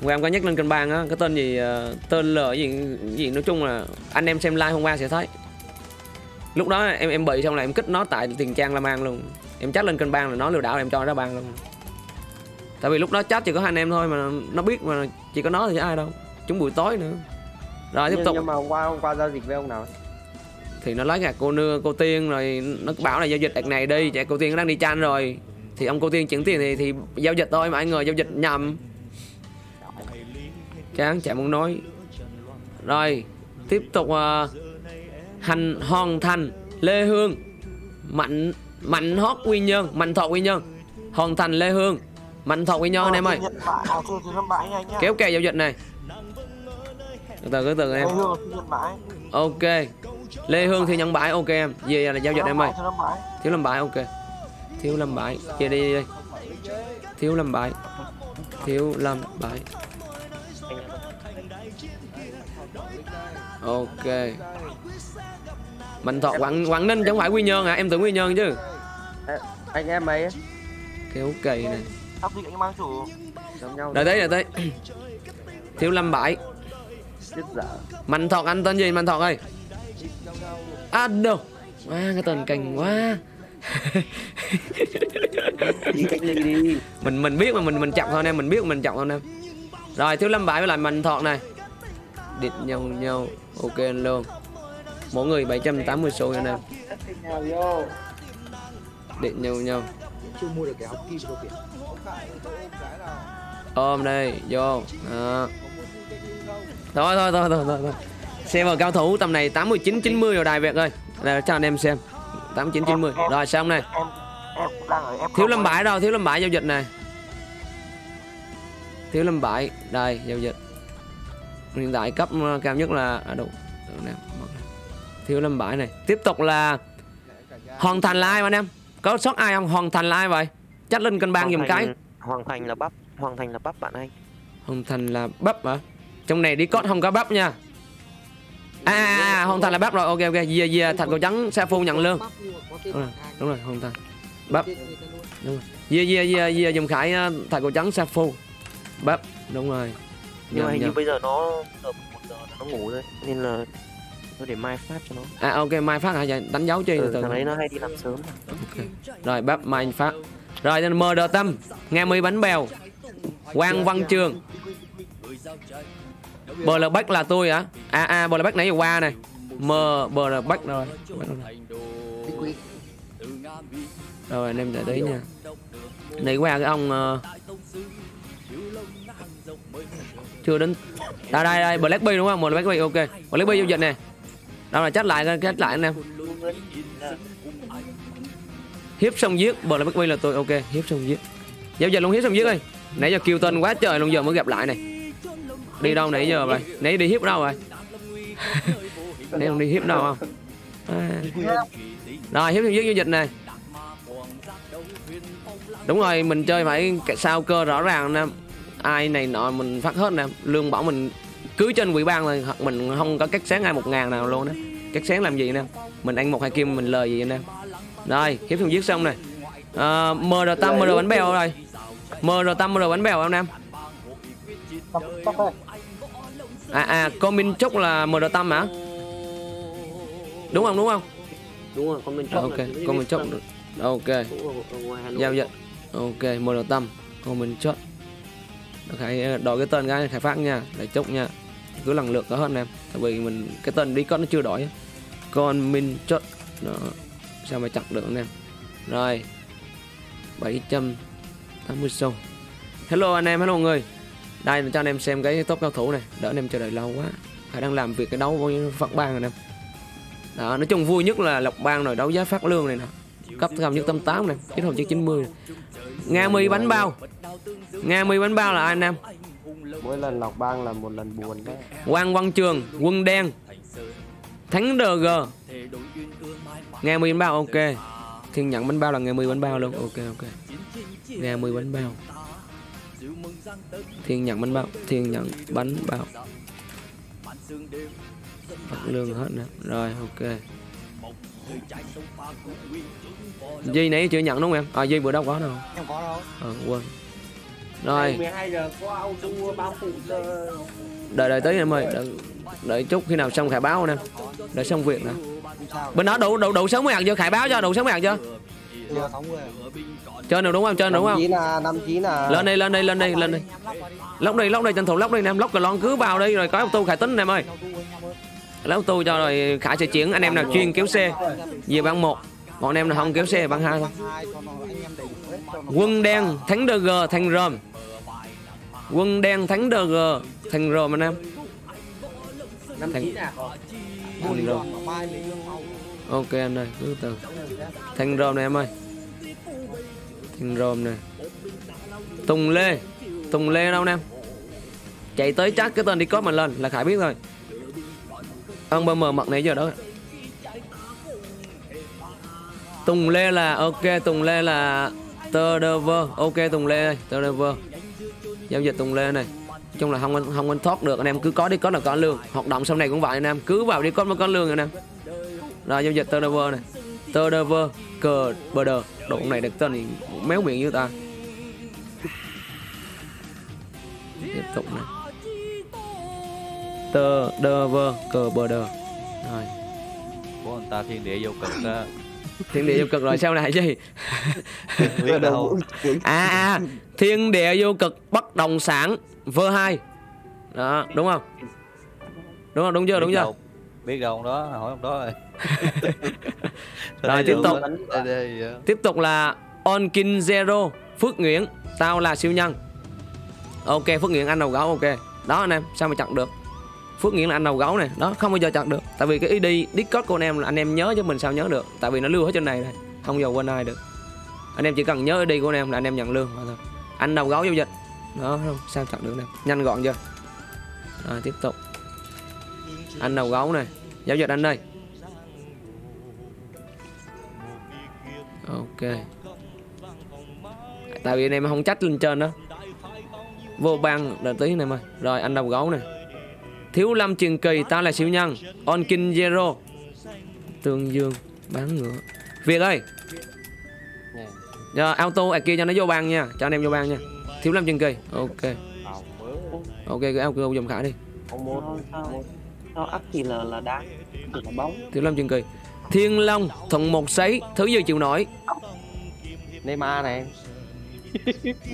Hôm qua em có nhắc lên kênh ban á cái tên gì ờ, tên l gì gì nói chung là anh em xem like hôm qua sẽ thấy lúc đó em em bị xong là em kích nó tại tiền trang lam an luôn. Em chat lên kênh ban là nó lừa đảo em cho nó ban luôn. Tại vì lúc đó chat chỉ có hai anh em thôi mà nó biết mà chỉ có nó thì ai đâu. Chúng buổi tối nữa. Rồi tiếp nhưng, tục. nhưng mà hôm qua hôm qua giao dịch với ông nào? Thì nó lấy gạt cô nưa cô tiên rồi nó bảo là giao dịch đợt này đi chạy cô tiên đang đi chanh rồi. Thì ông cô tiên chuyển tiền thì thì giao dịch thôi mà ai ngờ giao dịch nhầm. Chán chả muốn nói. Rồi tiếp tục uh, hành hòn thành lê hương mạnh mạnh hót quy nhơn mạnh thọ quy nhơn. Hòn thành lê hương mạnh thọ quy nhơn anh em ơi. à kéo kè giao dịch này. Từ từ từ từ em. Ok. Lê hương thì nhận bãi ok em. Về là giao dịch em ơi. Thiếu lâm bãi ok. Thiếu lâm bãi. Về đi, đi đi. Thiếu lâm bãi. Thiếu lâm bãi. Ok mạnh thọ quảng quảng ninh chứ không phải quy nhơn hả? Em tưởng quy nhơn chứ. Anh em ấy. Kéo cây này. Sắp gì anh mang chủ? Giống nhau đợi tới đợi tới thiếu lâm bãi. Mạnh thọ anh tên gì? Mạnh thọ ơi. À đâu? À, cái tên cành quá. Mình mình biết mà mình mình chọc thôi anh em mình biết mình chọc thôi anh em. Rồi thiếu lâm bãi với lại mạnh thọ này. Địt nhau nhau. Ok luôn mỗi người 780 xu anh em địt nhau nhau. Chưa mua được cái áo kim đâu kìa ôm đây vô. À. thôi thôi thôi thôi thôi, thôi. xem vào cao thủ tầm này 89 90 rồi đài việt ơi. Đây cho anh em xem. 89 90 rồi xong này. Thiếu lâm bãi đâu thiếu lâm bãi giao dịch này. Thiếu lâm bãi đây giao dịch. Hiện tại cấp ờ, cao nhất là à, đủ. Đủ. Thiếu lâm bãi này. Tiếp tục là hoàn thành là ai mà anh em? Có sót ai không? Hoàn thành là ai vậy? Chắc lên kênh ban dùm cái. Hoàng Thành là bắp. Hoàng Thành là bắp bạn anh. Hoàn thành là bắp hả? Trong này đi code không có bắp nha. À, à, à hoàn thành là bắp rồi. Ok ok. Về về thành cầu trắng sa phu nhận lương. Đúng rồi đúng rồi hoàn thành. Bắp. Đúng rồi. Về về về về dùng khải ờ, thành cầu trắng sa phu bắp. Đúng rồi. Nhưng mà hình như bây giờ nó ở một giờ nó ngủ rồi nên là tôi để mai phát cho nó. À ok mai phát hả? Dạ, đánh dấu chi ừ, từ thằng ấy nó hay đi làm sớm. Ok. rồi bắp mai phát. Rồi đờ tâm. Nghe mi bánh bèo. Quang văn trường. Bờ là bách là tôi hả? À à bờ là bách nãy giờ qua này mờ bờ là bách rồi. Rồi. anh em để đấy nha. Này qua cái ông ờ, chưa đến đây đây đây black bee đúng không? Một black bee ok. Black bee giao dịch nè đâu là chết lại chết lại anh em hiếp xong giết, bờ là bất quy là tôi, ok, hiếp xong giết. Giao giờ luôn hiếp xong giết đi nãy giờ kêu tên quá trời luôn, giờ mới gặp lại này. Đi đâu nãy giờ vậy? Nãy đi hiếp đâu rồi nãy không đi hiếp đâu không? À. rồi, hiếp xong giết giao dịch này. Đúng rồi, mình chơi phải sao cơ rõ ràng nè. Ai này nọ mình phát hết nè. Lương bảo mình cứ trên quỹ ban hoặc mình không có cắt sáng ai một ngàn nào luôn đó. Cắt sáng làm gì nè? Mình ăn một hai kim mình lời gì nè? Rồi hiếp xong giết xong này à, mờ rồi tâm mờ rồi bánh bèo rồi. Mờ rồi tâm mờ rồi bánh bèo không nam? À à con minh chúc là mờ rồi tâm hả? Đúng không đúng không? Đúng rồi con mình Rồi, ok con minh chúc. Ok. Giao dịch. Ok mờ rồi tâm con minh chúc khải đổi cái tên cái khải phát nha để chúc nha cứ lần lượt đó hết em. Tại vì mình, cái tên đi con nó chưa đổi con minh chốt nó sao mà chặn được anh em? Rồi. 780 sâu. Hello anh em, hello mọi người. Đây mình cho anh em xem cái top cao thủ này. Đỡ anh em chờ đợi lâu quá. Phải đang làm việc cái đấu với phật bang rồi anh em đó, nói chung vui nhất là lộc bang rồi đấu giá phát lương này nè. Cấp cao nhất 88 này, kết hợp chiếc 90 này. nga mi bánh bao. Nga mi bánh bao là ai anh em? Mỗi lần lọc bang là một lần buồn đấy. Quang Văn Trường, Quân Đen Thắng DG Nghe 10 bánh bao ok. Thiên nhận bánh bao là nghe 10 bánh bao luôn. Ok ok. Nghe 10 bánh bao. Thiên nhận bánh bao Thiên nhận bánh bao. Phát lương hết nè. Rồi ok. Duy nãy chưa nhận đúng không em? À Duy bữa đâu có đâu. Không có đâu. Ờ quên Rồi. 12 giờ có auto bao phủ giờ đợi đợi tới em ơi đợi, đợi chút khi nào xong khải báo nè. Đợi xong việc nè. Bên đó đủ đủ đủ sáu mươi hạt chưa? Khải báo cho đủ sáu mươi hạt chưa? Trên được đúng không? Trên được đúng không? À năm chín à. Lên đi lên đi lên đi lên đi lóc đi lóc đi tranh thủ lóc đi em lóc cờ lon cứ vào đi rồi có ô tô khải tính em ơi. Lấy ô tô cho rồi khải sẽ chuyển. Anh em nào chuyên kéo xe về băng một. Còn anh em nào không kéo xe băng hai thôi. Quân đen thắng DG thành rơm quân đen thắng DG thành rơm anh em năm chín à? Lương sau. ok anh ơi cứ từ. Thanh rôm này em ơi. Thanh rôm này. Tùng lê. Tùng lê đâu em chạy tới chắc cái tên đi code mình lên là khải biết rồi. Ông bơ mờ mặt này giờ đó. Tùng lê là ok tùng lê là tơ đơ vơ. Ok tùng lê ơi tơ đơ vơ giao dịch tùng lê này. Nói chung là không không anh thoát được, anh em. Cứ có đi, có là có lương. Hoạt động sau này cũng vậy, anh em. Cứ vào đi, có mới có lương anh em. Rồi, giao dịch turnover này. Turnover cờ bờ đờ. Độ này được tên thì méo miệng như ta. Tiếp tục này. Turnover cờ bờ đờ. Rồi. Của anh ta thiên địa vô cực á thiên địa vô cực rồi sau này gì đâu à, à thiên địa vô cực bất động sản vơ hai. Đó đúng không? Đúng không? Đúng chưa? Đúng chưa? biết đâu đó hỏi ông đó rồi. Rồi, tiếp tục. Tiếp tục là Onkin Zero Phước Nguyễn Tao là siêu nhân. Ok Phước Nguyễn anh đầu gấu ok. Đó anh em sao mà chặn được Phước nghĩa là anh đầu gấu này. Đó, không bao giờ chặn được. Tại vì cái ID Discord của anh em là anh em nhớ chứ mình sao nhớ được. Tại vì nó lưu hết trên này này, Không giờ quên ai được. Anh em chỉ cần nhớ ID của anh em là anh em nhận lương thôi. Anh đầu gấu giao dịch. Đó không? Sao chặn được nè. Nhanh gọn chưa? Rồi tiếp tục. Anh đầu gấu này. Giao dịch anh đây. Ok. Tại vì anh em không trách lên trên đó. Vô bang đợi tí này mà. Rồi, anh đầu gấu này. Thiếu lâm truyền kỳ tao là siêu nhân. On King Zero Tương Dương bán ngựa. Việt ơi. Giờ auto à kia cho nó vô băng nha. Cho anh em vô băng nha. Thiếu lâm truyền kỳ. Ok. Ok cứ ao cứ dùm khải đi. Sao ắt thì là là đá là bóng thiếu lâm trường kỳ. Thiên long thuận một sấy. Thứ gì chịu nổi? Neymar này.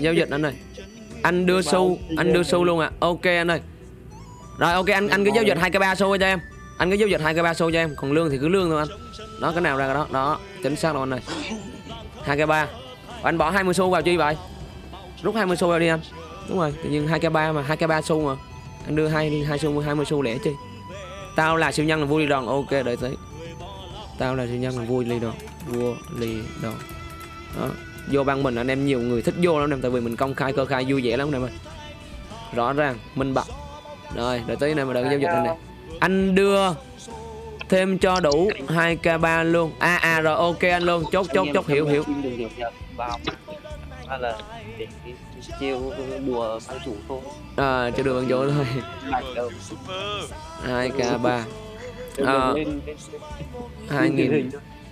Giao dịch anh ơi. Anh đưa xu anh đưa xu luôn à ok anh ơi rồi ok anh anh cứ giao dịch hai cái ba xu cho em. Anh cứ giao dịch hai cái ba xu cho em còn lương thì cứ lương thôi anh. Đó cái nào ra cái đó. Đó chính xác luôn anh ơi. Hai cái ba. Anh bỏ 20 xu vào chi vậy? Rút 20 xu vào đi anh. Đúng rồi tự nhiên hai cái ba mà hai cái ba xu mà. Anh đưa hai hai xu 20 xu lẻ chi. Tao là siêu nhân là vui đi đòn ok đợi tí. Tao là siêu nhân là vui đi đòn vua lì đòn đó. Vô băng mình anh em nhiều người thích vô lắm em tại vì mình công khai cơ khai vui vẻ lắm anh em ơi. Rõ ràng minh bạch rồi đợi tí này mà đợi giao dịch này nè. Anh đưa thêm cho đủ 2k3 luôn. À à rồi ok anh luôn. Chốt chốt chốt. Hiểu hiểu. Là để chiêu đùa ban chủ thôi à cho được bằng chỗ thôi. Đâu 2k3 Đừng Ờ. hai nghìn.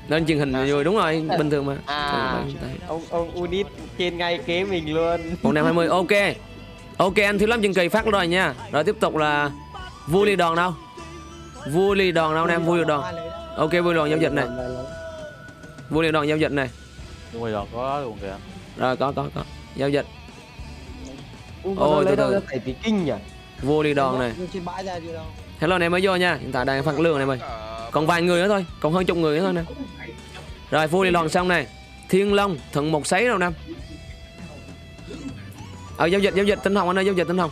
Lên truyền hình rồi đúng rồi bình thường mà. À. Ông ông Unit trên ngay kế mình luôn. Một năm hai mươi ok ok anh thiếu lắm chân kỳ phát rồi nha. Rồi tiếp tục là vua ly đòn đâu? Vua ly đòn đâu anh em? Vua ly đòn ok vua ly đòn giao dịch này. Vua ly đòn giao dịch này. Nhưng mà còn có luôn kìa. Rồi có có có. Giao dịch. Ôi từ từ. kinh nhỉ? Vua ly đòn này. Trên bãi ra chưa đâu? Hello anh em mới vô nha. Hiện tại đang phát lương này mày Ờ, còn vài người nữa thôi. Còn hơn chục người nữa thôi nè. Rồi vua ly đòn xong này. Thiên long thuận một sấy đâu nam ờ giao dịch giao dịch tinh hồng anh ơi giao dịch tinh hồng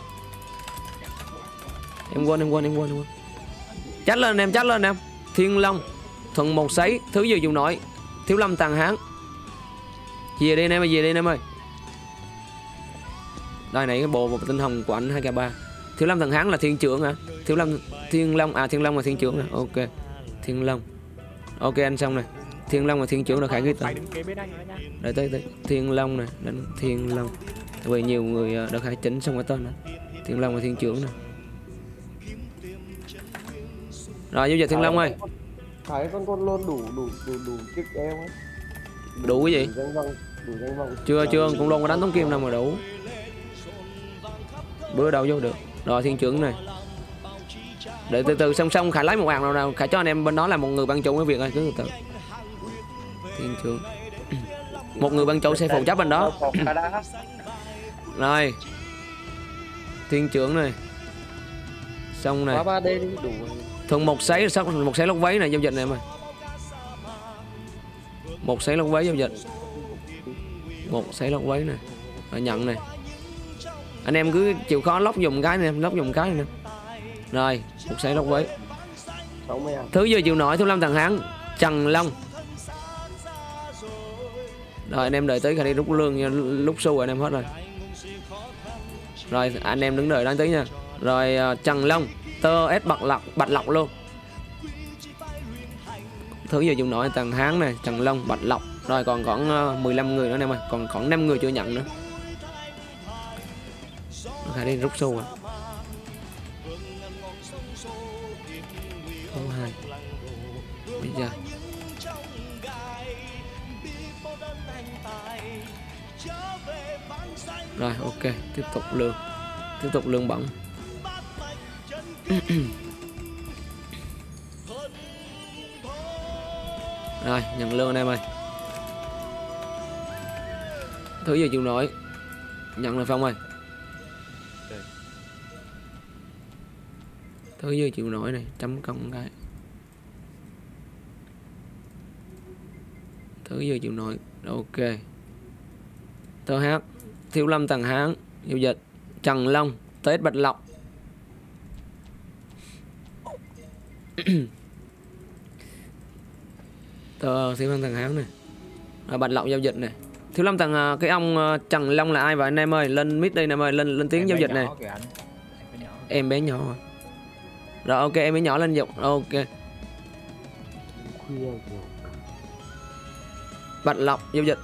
em quên em quên em quên em quên. Chắc lên em chắc lên em. Thiên long thuận một sấy thứ gì dùng nổi? Thiếu lâm tàn hán. Về đi anh em ơi về đi anh em ơi. Đây này cái bộ, một tinh hồng của anh 2 k 3 thiếu lâm thần hán là thiên trưởng hả? Thiếu lâm thiên long à thiên long là thiên trưởng à? ok. Thiên long. Ok anh xong này thiên long là thiên trưởng là khải ghi tên đây đợi tới, tới. Thiên long này đánh thiên long vì nhiều người ờ, đã khai chính xong cái tên đó. Thiên long là thiên trưởng nè. Rồi giao dịch thiên long ơi. Phải con con luôn đủ đủ đủ đủ em ấy. Đủ cái gì? Đủ danh vọng đủ danh vọng. Chưa chưa cũng luôn có đánh tống kim đâu mà đủ. Bữa đâu vô được. Rồi thiên trưởng này. Để từ từ song song khải lấy một hàng nào nào khải cho anh em bên đó là một người ban chủ cái việc ơi cứ từ từ. Thiên trưởng. Một người ban chủ sẽ phụ trách bên đó rồi thiên trưởng này. Xong này. Quá ba đây đi đủ thuận một sấy sắp một sấy lốc váy này giao dịch này em ơi một sấy lốc váy giao dịch. Một sấy lốc váy này. Rồi nhận này. Anh em cứ chịu khó lóc dùng cái này lóc dùng cái này nè. Rồi một sấy lốc váy. 60 à? Thứ giờ chịu nổi thứ năm thằng hán trần long. Rồi anh em đợi tới khi đi rút lương lúc xu anh em hết rồi rồi anh em đứng đợi đang tí nha. Rồi ờ, trần long tơ ép bạch lọc bạch lọc luôn. Thứ giờ dùng nổi tầng hán này trần long bạch lọc rồi còn khoảng ờ, 15 người nữa anh em ơi. Còn khoảng 5 người chưa nhận nữa. Phải đi rút xu à. Rồi ok tiếp tục lương. Tiếp tục lương bổng. Rồi nhận lương anh em ơi. Thứ gì chịu nổi? Nhận rồi phong ơi. Thứ gì chịu nổi này? Chấm công cái. Thứ gì chịu nổi? Ok. Tơ hát thiếu lâm tầng hán giao dịch trần long tết bạch lộc. Tờ thiếu lâm tầng hán này. Rồi bạch lộc giao dịch này. Thiếu lâm tầng à, cái ông à, trần long là ai vậy? Anh em ơi lên mid đây anh em ơi. Lên lên tiếng giao dịch này. em bé nhỏ. À? rồi ok em bé nhỏ lên dục ok. Bạch lộc giao dịch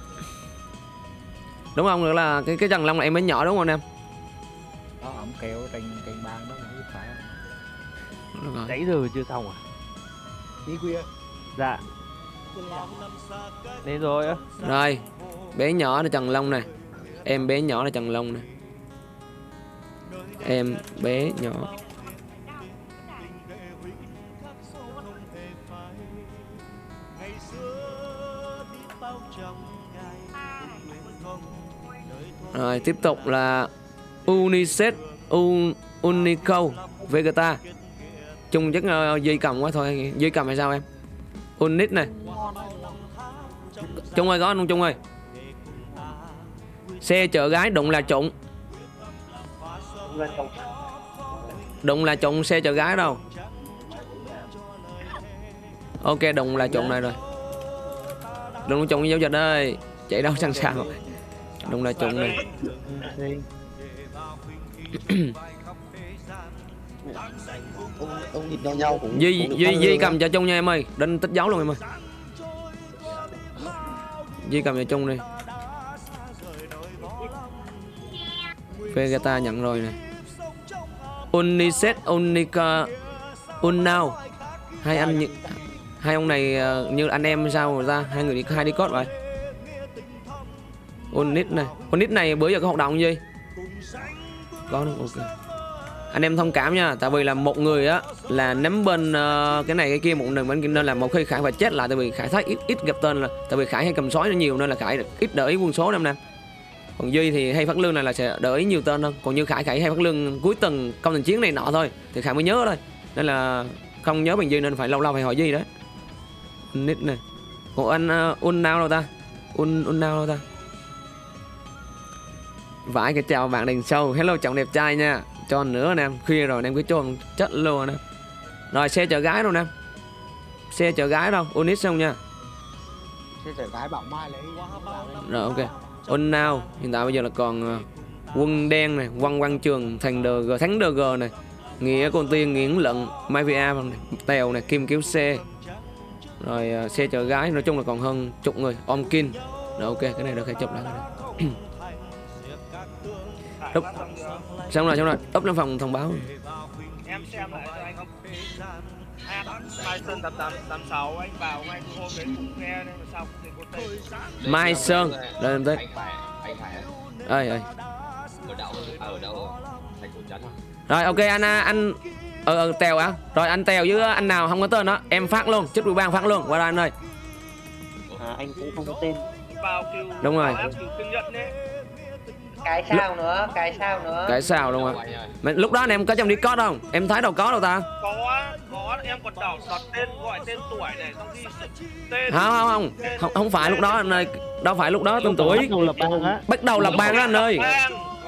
đúng không? Nữa là cái cái trần long là em bé nhỏ đúng không anh em? Đó ổng kéo trên trên bàn đó mà không phải Được rồi. Nãy giờ chưa xong à? Đi khuya. Dạ. Đến rồi á. Rồi bé nhỏ là trần long này em bé nhỏ là trần long này em bé nhỏ Rồi tiếp tục là Uniset Un, Unico Vegeta. Chung chắc uh, dây cầm quá thôi. Dây cầm hay sao em? Unit này Trung ơi có anh không Trung ơi? Xe chở gái đụng là trụng. Đụng là trụng xe chở gái đâu? Ok đụng là trụng này rồi. Đụng là trụng giao dịch ơi Chạy đâu sẵn sàng Đụng là trụng này ông ông thịt nhau nhau cũng Duy cũng Duy Duy cầm cho Trung nha em ơi. Đinh tích dấu luôn em ơi. Duy cầm cho Trung đi. Vegeta nhận rồi này Uniset Unica Unnao Hai anh Hai ông này ờ, như anh em sao ra? Hai người đi hai đi cốt vậy Unit này. Unit này bữa giờ có hoạt động gì? Có đúng ok. Anh em thông cảm nha tại vì là một người á là nắm bên uh, cái này cái kia một người bên kia nên là một khi khải phải chết lại tại vì khải thấy ít ít gặp tên là tại vì khải hay cầm sói nó nhiều nên là khải ít đỡ ý quân số năm năm còn duy thì hay phát lương này là sẽ để ý nhiều tên hơn. Còn như khải khải hay phát lương cuối tuần công thành chiến này nọ thôi thì khải mới nhớ thôi. Nên là không nhớ bằng duy nên phải lâu lâu phải hỏi duy đấy. Nít này. Còn anh ờ, uh, un nào đâu ta? Un un nào đâu ta? Vãi cái chào bạn đằng sau hello chồng đẹp trai nha. Cho anh nữa anh em khuya rồi anh em cứ cho anh chết luôn anh em rồi xe chở gái đâu anh em xe chở gái đâu? Unit xong nha? Xe chở gái bảo mai lấy rồi ok. on now. Hiện tại bây giờ là còn ờ, quân đen này quăng quăng trường thành DG thắng DG này. Nghĩa con tiên nghiễn lận mai va tèo này kim kiếm xe. Rồi ờ, xe chở gái nói chung là còn hơn chục người om kin. Rồi ok cái này được hay chụp lại Đúng. xong rồi xong rồi. Up lên phòng thông báo. Em xem lại cho anh Ad Mai Sơn 8886 anh vào anh hôm đấy nghe nên sao không thấy có tên mai sơn. Rồi em tới anh phải ơi ơi ở đâu à, ở đâu? Thành phố trấn à? Rồi ok anh à, anh ờ ờ tèo á rồi anh tèo với anh nào không có tên đó em phát luôn chức ủy ban phát luôn. Qua đây anh ơi. À, anh cũng không có tên. Đúng rồi. Cái sao nữa cái sao nữa? Cái sao anh ơi. Mà lúc đó anh em có trong đi có không? Em thấy đâu có đâu ta? Có có em còn đỏ đọt tên gọi tên tuổi này xong ghi tên không không không. không, không phải lúc đó anh ơi. Đâu phải lúc đó tên tuổi. Bắt đầu lập bang á. Bắt đầu lập bang đó anh ơi.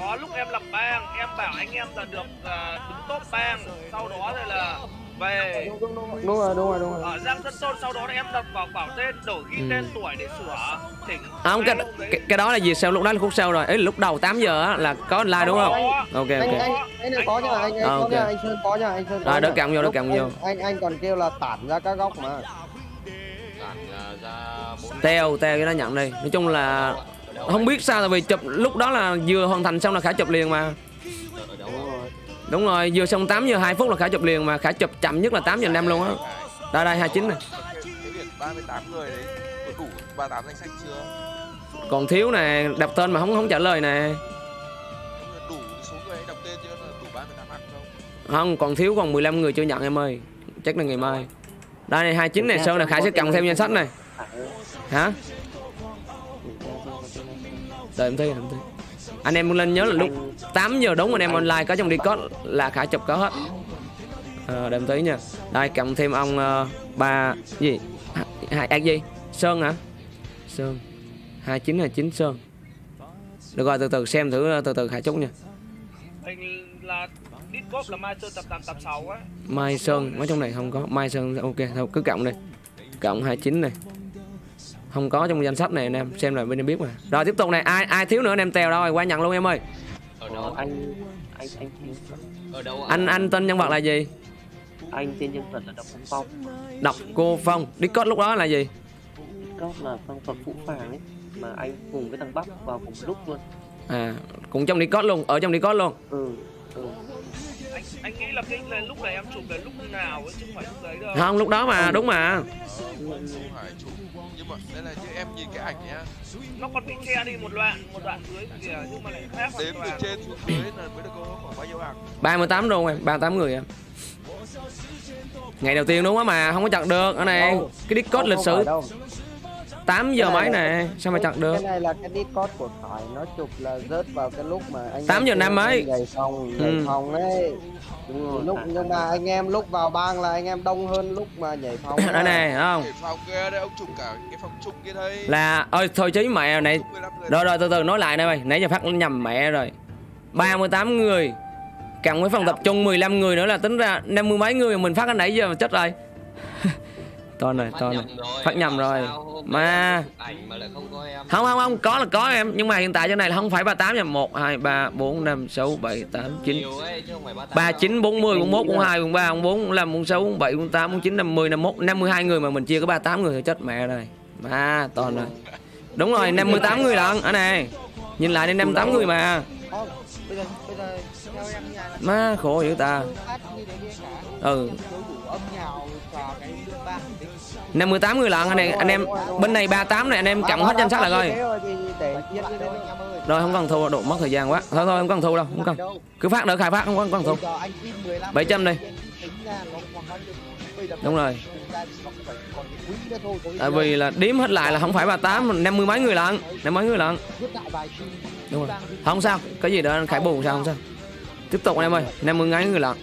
Có lúc em lập bang em bảo anh em là được à, đứng top bang sau đó thì là về. Đúng rồi đúng rồi đúng rồi. Ở Giang Sơn Tôn sau đó là em đập vào bảo tên đổi ghi Ừ. tên tuổi để sửa. Chỉnh à, không cái, cái cái đó là gì? Sao lúc đó là khúc sau rồi? Ấy lúc đầu 8 giờ á là có online đúng không? Ok anh ok. Anh anh này có nha anh anh À, có ok. nha anh sơn có nha anh sơn có Rồi, đỡ cầm vô, đỡ cầm anh- vô. anh anh còn kêu là tản ra các góc mà. Tản à, ra bốn teo teo cái đó nhận đi. Nói chung là không biết sao tại vì chụp lúc đó là vừa hoàn thành xong là khải chụp liền mà. anh? Đúng rồi vừa xong 8 giờ 2 phút là khải chụp liền mà khải chụp chậm nhất là 8 giờ 5 luôn á. Đây đây 29 này cái việc 38 người đấy đủ 38 danh sách chưa còn thiếu nè đọc tên mà không không trả lời nè. Đủ số người đọc tên chưa đủ 38 ăn không không còn thiếu còn 15 người chưa nhận em ơi. Chắc là ngày mai. Đây này 29 này sơn là khải sẽ cầm thêm danh sách này. Hả? Đợi em thấy em thấy anh em lên nhớ là lúc 8 giờ đúng anh em online có trong đi có là khả chụp có hết. Ờ, à, đem em nha. Đây cộng thêm ông uh, ba gì? Hai à, gì? Sơn hả? Sơn. 29 29 sơn. Được rồi từ từ xem thử từ từ khả chúc nha. Anh là Discord là Mai Sơn 8886 á Mai Sơn nói trong này không có. Mai Sơn ok thôi cứ cộng đi. Cộng 29 này không có trong danh sách này anh em xem là bên em biết mà. Rồi tiếp tục này ai ai thiếu nữa anh em tèo đâu rồi qua nhận luôn em ơi. Ở đâu anh anh anh ở đâu anh anh tên nhân vật là gì? Anh tên nhân vật là độc phong phong. Đọc cô phong. Discord lúc đó là gì? Có là phong thuật phụ phàng ấy mà anh cùng với thằng bắc vào cùng lúc luôn. À cũng trong Discord luôn ở trong Discord luôn. Ừ ừ. Anh anh nghĩ là cái là lúc này em chụp là lúc nào ấy chứ không phải lúc đấy đâu. Không lúc đó mà đúng mà. Phải chụp nhưng mà đây là như em nhìn cái ảnh nhá. Nó còn bị che đi một đoạn một đoạn dưới kìa nhưng mà lại khác đếm từ trên xuống dưới là mới được có khoảng bao nhiêu hàng? 38 luôn em? 38 người em. Ngày đầu tiên đúng á mà không có chặt được. Cái này Đâu. cái discord lịch sử 8 giờ mấy này sao mà chặt được? cái này là cái discord của khải nó chụp là rớt vào cái lúc mà anh 8 giờ năm mấy. nhảy phòng Ừ. nhảy phòng ấy. Lúc nhưng mà anh em lúc vào bang là anh em đông hơn lúc mà nhảy phòng đây này thấy không phòng kia đây ông chụp cả cái phòng chung kia đây là ơi thôi chí mẹ này 15 người. Rồi rồi từ từ nói lại đây mày nãy giờ phát nhầm mẹ rồi. 38 người cộng với phòng tập trung 15 người nữa là tính ra năm mươi mấy người mà mình phát cái nãy giờ mà chết rồi to này to này phát nhầm rồi. mà không không không có là có em. Nhưng mà hiện tại trên này là không phải 38 nha. 1 2 3 4 5 6 7 8 9 nhiều ấy chứ không phải 38 3 đâu. 9 40 41 42 43 44 45 46 47 48 49 50 51 52 người mà mình chia có 38 người thì chết mẹ rồi. Mà toàn rồi. Đúng rồi 58 người lận ở này. Nhìn lại đây 58 người mà. Không, bây giờ bây giờ theo em như này là má khổ dữ ta. Ừ 58 người lận, anh này, anh em, bên này 38 này, anh em cộng hết danh sách là rồi rồi, không cần thu độ mất thời gian quá. Thôi thôi, không cần thu đâu, không cần. Cứ phát nữa, khai phát, không cần không cần thu. 700 đi. đúng rồi. Tại vì là đếm hết lại là không phải 38 50 mấy người lận 50 mấy người lận. Đúng rồi. Không sao, cái gì đó anh khải bù sao, không sao. Tiếp tục anh em ơi 50 mấy người lận.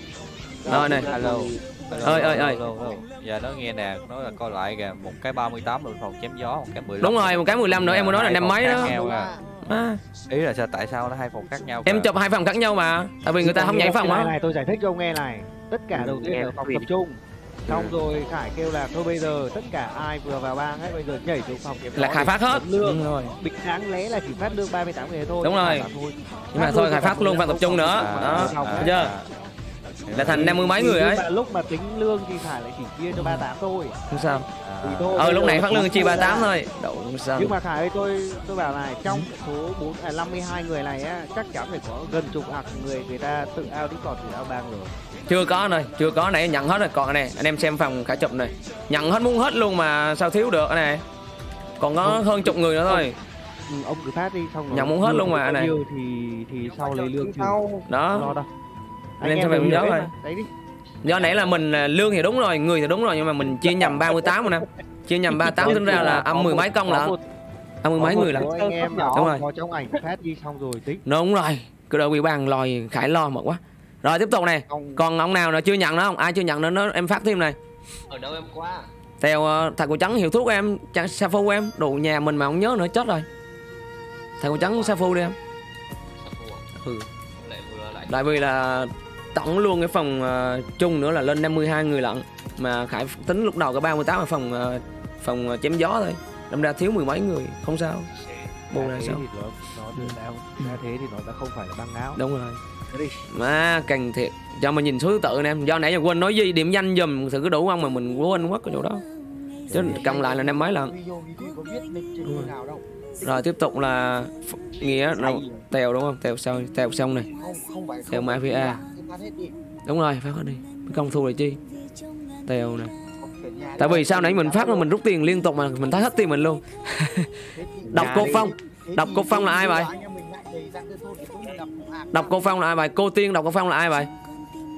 Rồi này. Hello. Ơi, ơi, ơi. Giờ nó nghe nè nói là coi lại kìa một cái 38 đội phòng chém gió một cái 15 đúng rồi một cái 15 nữa em muốn nói là năm mấy khác đó. nhau à. ý là sao tại sao nó hai phòng khác nhau em chụp hai phòng khác nhau mà tại vì người ta không nhảy phòng á. này tôi giải thích cho ông nghe này. Tất cả đầu tiên Nghe ở phòng tập trung. Xong rồi khải kêu là thôi bây giờ tất cả ai vừa vào bang ấy bây giờ nhảy xuống phòng kiểm là khai phát hết. lương đúng rồi. Bình đáng lẽ là chỉ phát lương 38 người thôi Đúng nhưng rồi. mà thôi. nhưng mà thôi khai phát luôn phòng tập trung nữa. Đó. Chưa là thành năm mươi mấy người ấy. Lúc mà tính lương thì khải lại chỉ chia cho 38 thôi. Không sao. Thì thôi, ờ lúc này phát lương có chi người 38 là- thôi. Đậu sao. Nhưng mà khải ơi tôi tôi bảo này trong số 4 à 52 người này á chắc chắn phải có gần chục hạt người người ta tự ao đi cọt từ ao bang rồi. Chưa có này chưa có này nhận hết rồi còn này. Anh em xem phòng cả chụp này. Nhận hết muốn hết luôn mà sao thiếu được này? Còn có hơn chục người nữa thôi. Ừ, ông cứ phát đi xong rồi. Nhận muốn hết luôn mà, này. thì thì sau lấy lương sau đó. Lo đâu Anh em xem phải đều nhớ rồi. do nãy là mình là lương thì đúng rồi người thì đúng rồi nhưng mà mình chia nhầm 38 rồi nè. Chia nhầm 38 tính ra là âm mười mấy công một- âm mười mấy người lận số anh em Đúng rồi. trong ảnh phát đi xong rồi tính. Đúng rồi. Cứ đợi ủy ban lòi khải lo mệt quá. Rồi tiếp tục này còn ông nào nữa chưa nhận nữa không? Ai chưa nhận nữa nó em phát thêm này. Ở đâu em qua? Theo uh, thằng của trắng hiệu thuốc em trắng sa phu em. Đồ nhà mình mà không nhớ nữa chết rồi. Thằng của trắng sa phu đi em. Ừ. lại vừa lại tại vì là tổng luôn cái phòng ờ, chung nữa là lên 52 người lận. Mà khải tính lúc đầu cái 38 là phòng ờ, phòng ờ, chém gió thôi. Đâm ra thiếu mười mấy người không sao. Này thế sao? nó nó được đau thế thì nó đã không phải là băng áo đúng rồi. Mà cần thiệt. Cho mình nhìn số thứ tự nè em do nãy giờ quên nói gì điểm danh dùm thử có đủ không mà mình quên mất cái chỗ đó. Chứ cộng lại là năm mấy lần. có đâu. Rồi tiếp tục là nghĩa rồi, tèo đúng không? Tèo sau tèo xong này. Không mafia. Phải cứ phát hết đi. Đúng rồi phát hết đi. Mới công thu rồi chi? Tèo nhà tại vì sau nãy mình phát là mình rút tiền liên tục mà mình thấy hết tiền mình luôn. Đọc cô phong. Đọc cô Phong là ai vậy? đọc đọc cô phong là ai vậy? Cô tiên đọc cô phong là ai vậy?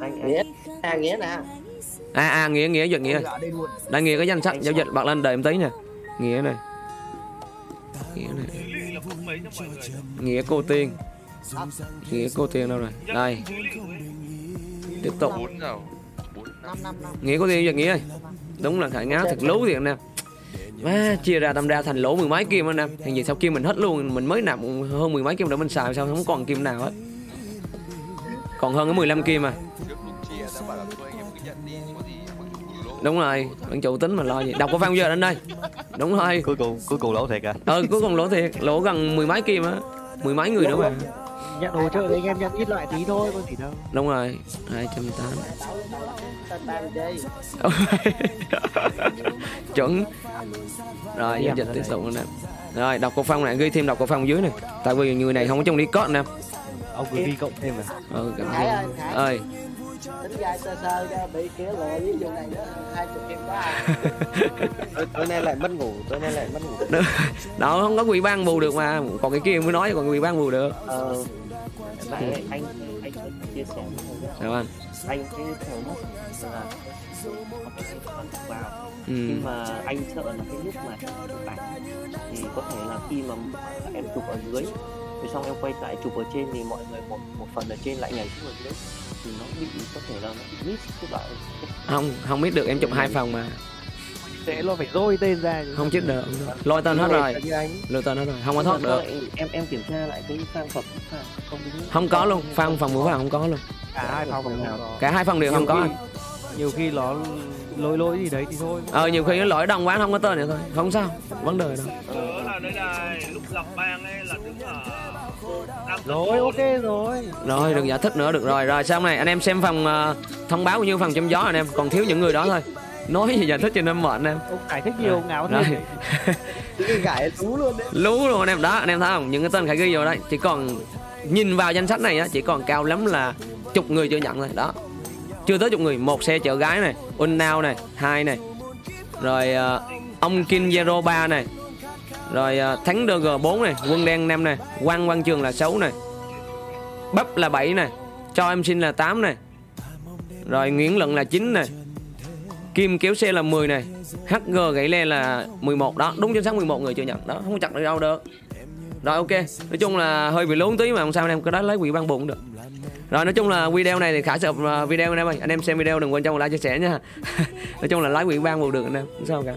Anh nghĩa. À nghĩa nào à à nghĩa nghĩa giật nghĩa. Đây nghĩa cái danh sách giao dịch bật lên đợi em tí nè nghĩa này nghĩa này là nghĩa cô tiên. Nghĩa cô tiên đâu rồi? Đây tiếp tục. Bốn rồi bốn năm. Năm năm nghĩa cô tiên giật nghĩa ơi. Đúng là khải ngáo thật lú thiệt nè. Má chia ra tâm ra thành lỗ mười mấy kim anh em thì gì sau kim mình hết luôn mình mới nạp hơn mười mấy kim để mình xài sao không còn kim nào hết. Còn hơn cái 15 kim à. Anh em có gì đúng rồi bạn chủ tính mà lo gì. Đọc cô phong giờ lên đây. Đúng rồi. Cuối cùng cuối cùng lỗ thiệt à. Ờ cuối cùng lỗ thiệt. Lỗ gần mười mấy kim á. Mười mấy người nữa mà nhận hỗ trợ thì anh em nhận ít loại tí thôi có gì đâu. Đúng rồi hai trăm tám. Chuẩn. Rồi giao dịch tiếp tục nè. Rồi đọc cổ phong này ghi thêm đọc cổ phong dưới này tại vì người này không có trong đi cốt nè. Ông cứ đi cộng thêm à ờ cảm Thái ơn ơi. Tính ra sơ sơ cho bị kia lừa với vụ này nữa hai chục kim quá à. tối, nay lại mất ngủ tối nay lại mất ngủ. Đó không có quỹ ban bù được mà. Còn cái kia mới nói còn quỹ ban bù được. Ờ tại anh anh có chia sẻ sao anh anh cái thằng mất là vào. Ừ. nhưng mà anh sợ là cái lúc mà ảnh thì có thể là khi mà em chụp ở dưới rồi xong em quay lại chụp ở trên thì mọi người một một phần ở trên lại nhảy xuống ở dưới thì nó bị có thể là nó bị miss cái bạn. Không không biết được em chụp hai phòng mà sẽ lo phải dôi tên ra không chết được lôi tên hết rồi. lôi tên hết rồi. Không có thoát được. em em kiểm tra lại cái trang phẩm không không có luôn phòng phòng bữa phòng không có luôn. Cả hai phòng đều không có. Cả hai phòng đều không có. anh nhiều khi nó lỗi lỗi gì đấy thì thôi. Ờ nhiều khi nó lỗi đông quá không có tên nữa thôi. Không sao vấn đề đâu. Nhớ là đây là lúc gặp bang ấy là đứng ở Nam Tân rồi ok rồi. Rồi đừng giải thích nữa được rồi. Rồi xong này anh em xem phần ờ, thông báo như phần châm gió anh em. Còn thiếu những người đó thôi nói gì giải thích cho nên mệt anh em ông thích nhiều ngáo Rồi. cái gãi tú luôn đấy. Lú luôn anh em. Đó anh em thấy không? Những cái tên khải ghi vô đây chỉ còn nhìn vào danh sách này á chỉ còn cao lắm là chục người chưa nhận thôi. Đó. Chưa tới chục người. Một xe chở gái này unnao này hai này. Rồi ờ, ông Kin Zero 3 này. Rồi ờ, thắng DG 4 này quân đen 5 này quang quang trường là 6 này. Bắp là 7 này cho em xin là 8 này. Rồi nguyễn lận là 9 này kim kéo xe là 10 này. Hg gãy le là 11 đó, đúng chính xác 11 người chưa nhận. Đó, không chặt được đâu, được. Rồi, ok. Nói chung là hơi bị lún tí mà không sao, anh em cứ đó lấy quỷ ban bụng được. Rồi, nói chung là video này thì khả sợ ờ, video anh em ơi. Anh em xem video đừng quên cho một like, chia sẻ nha. Nói chung là lấy quỷ ban bụng được, anh em. Không sao cả.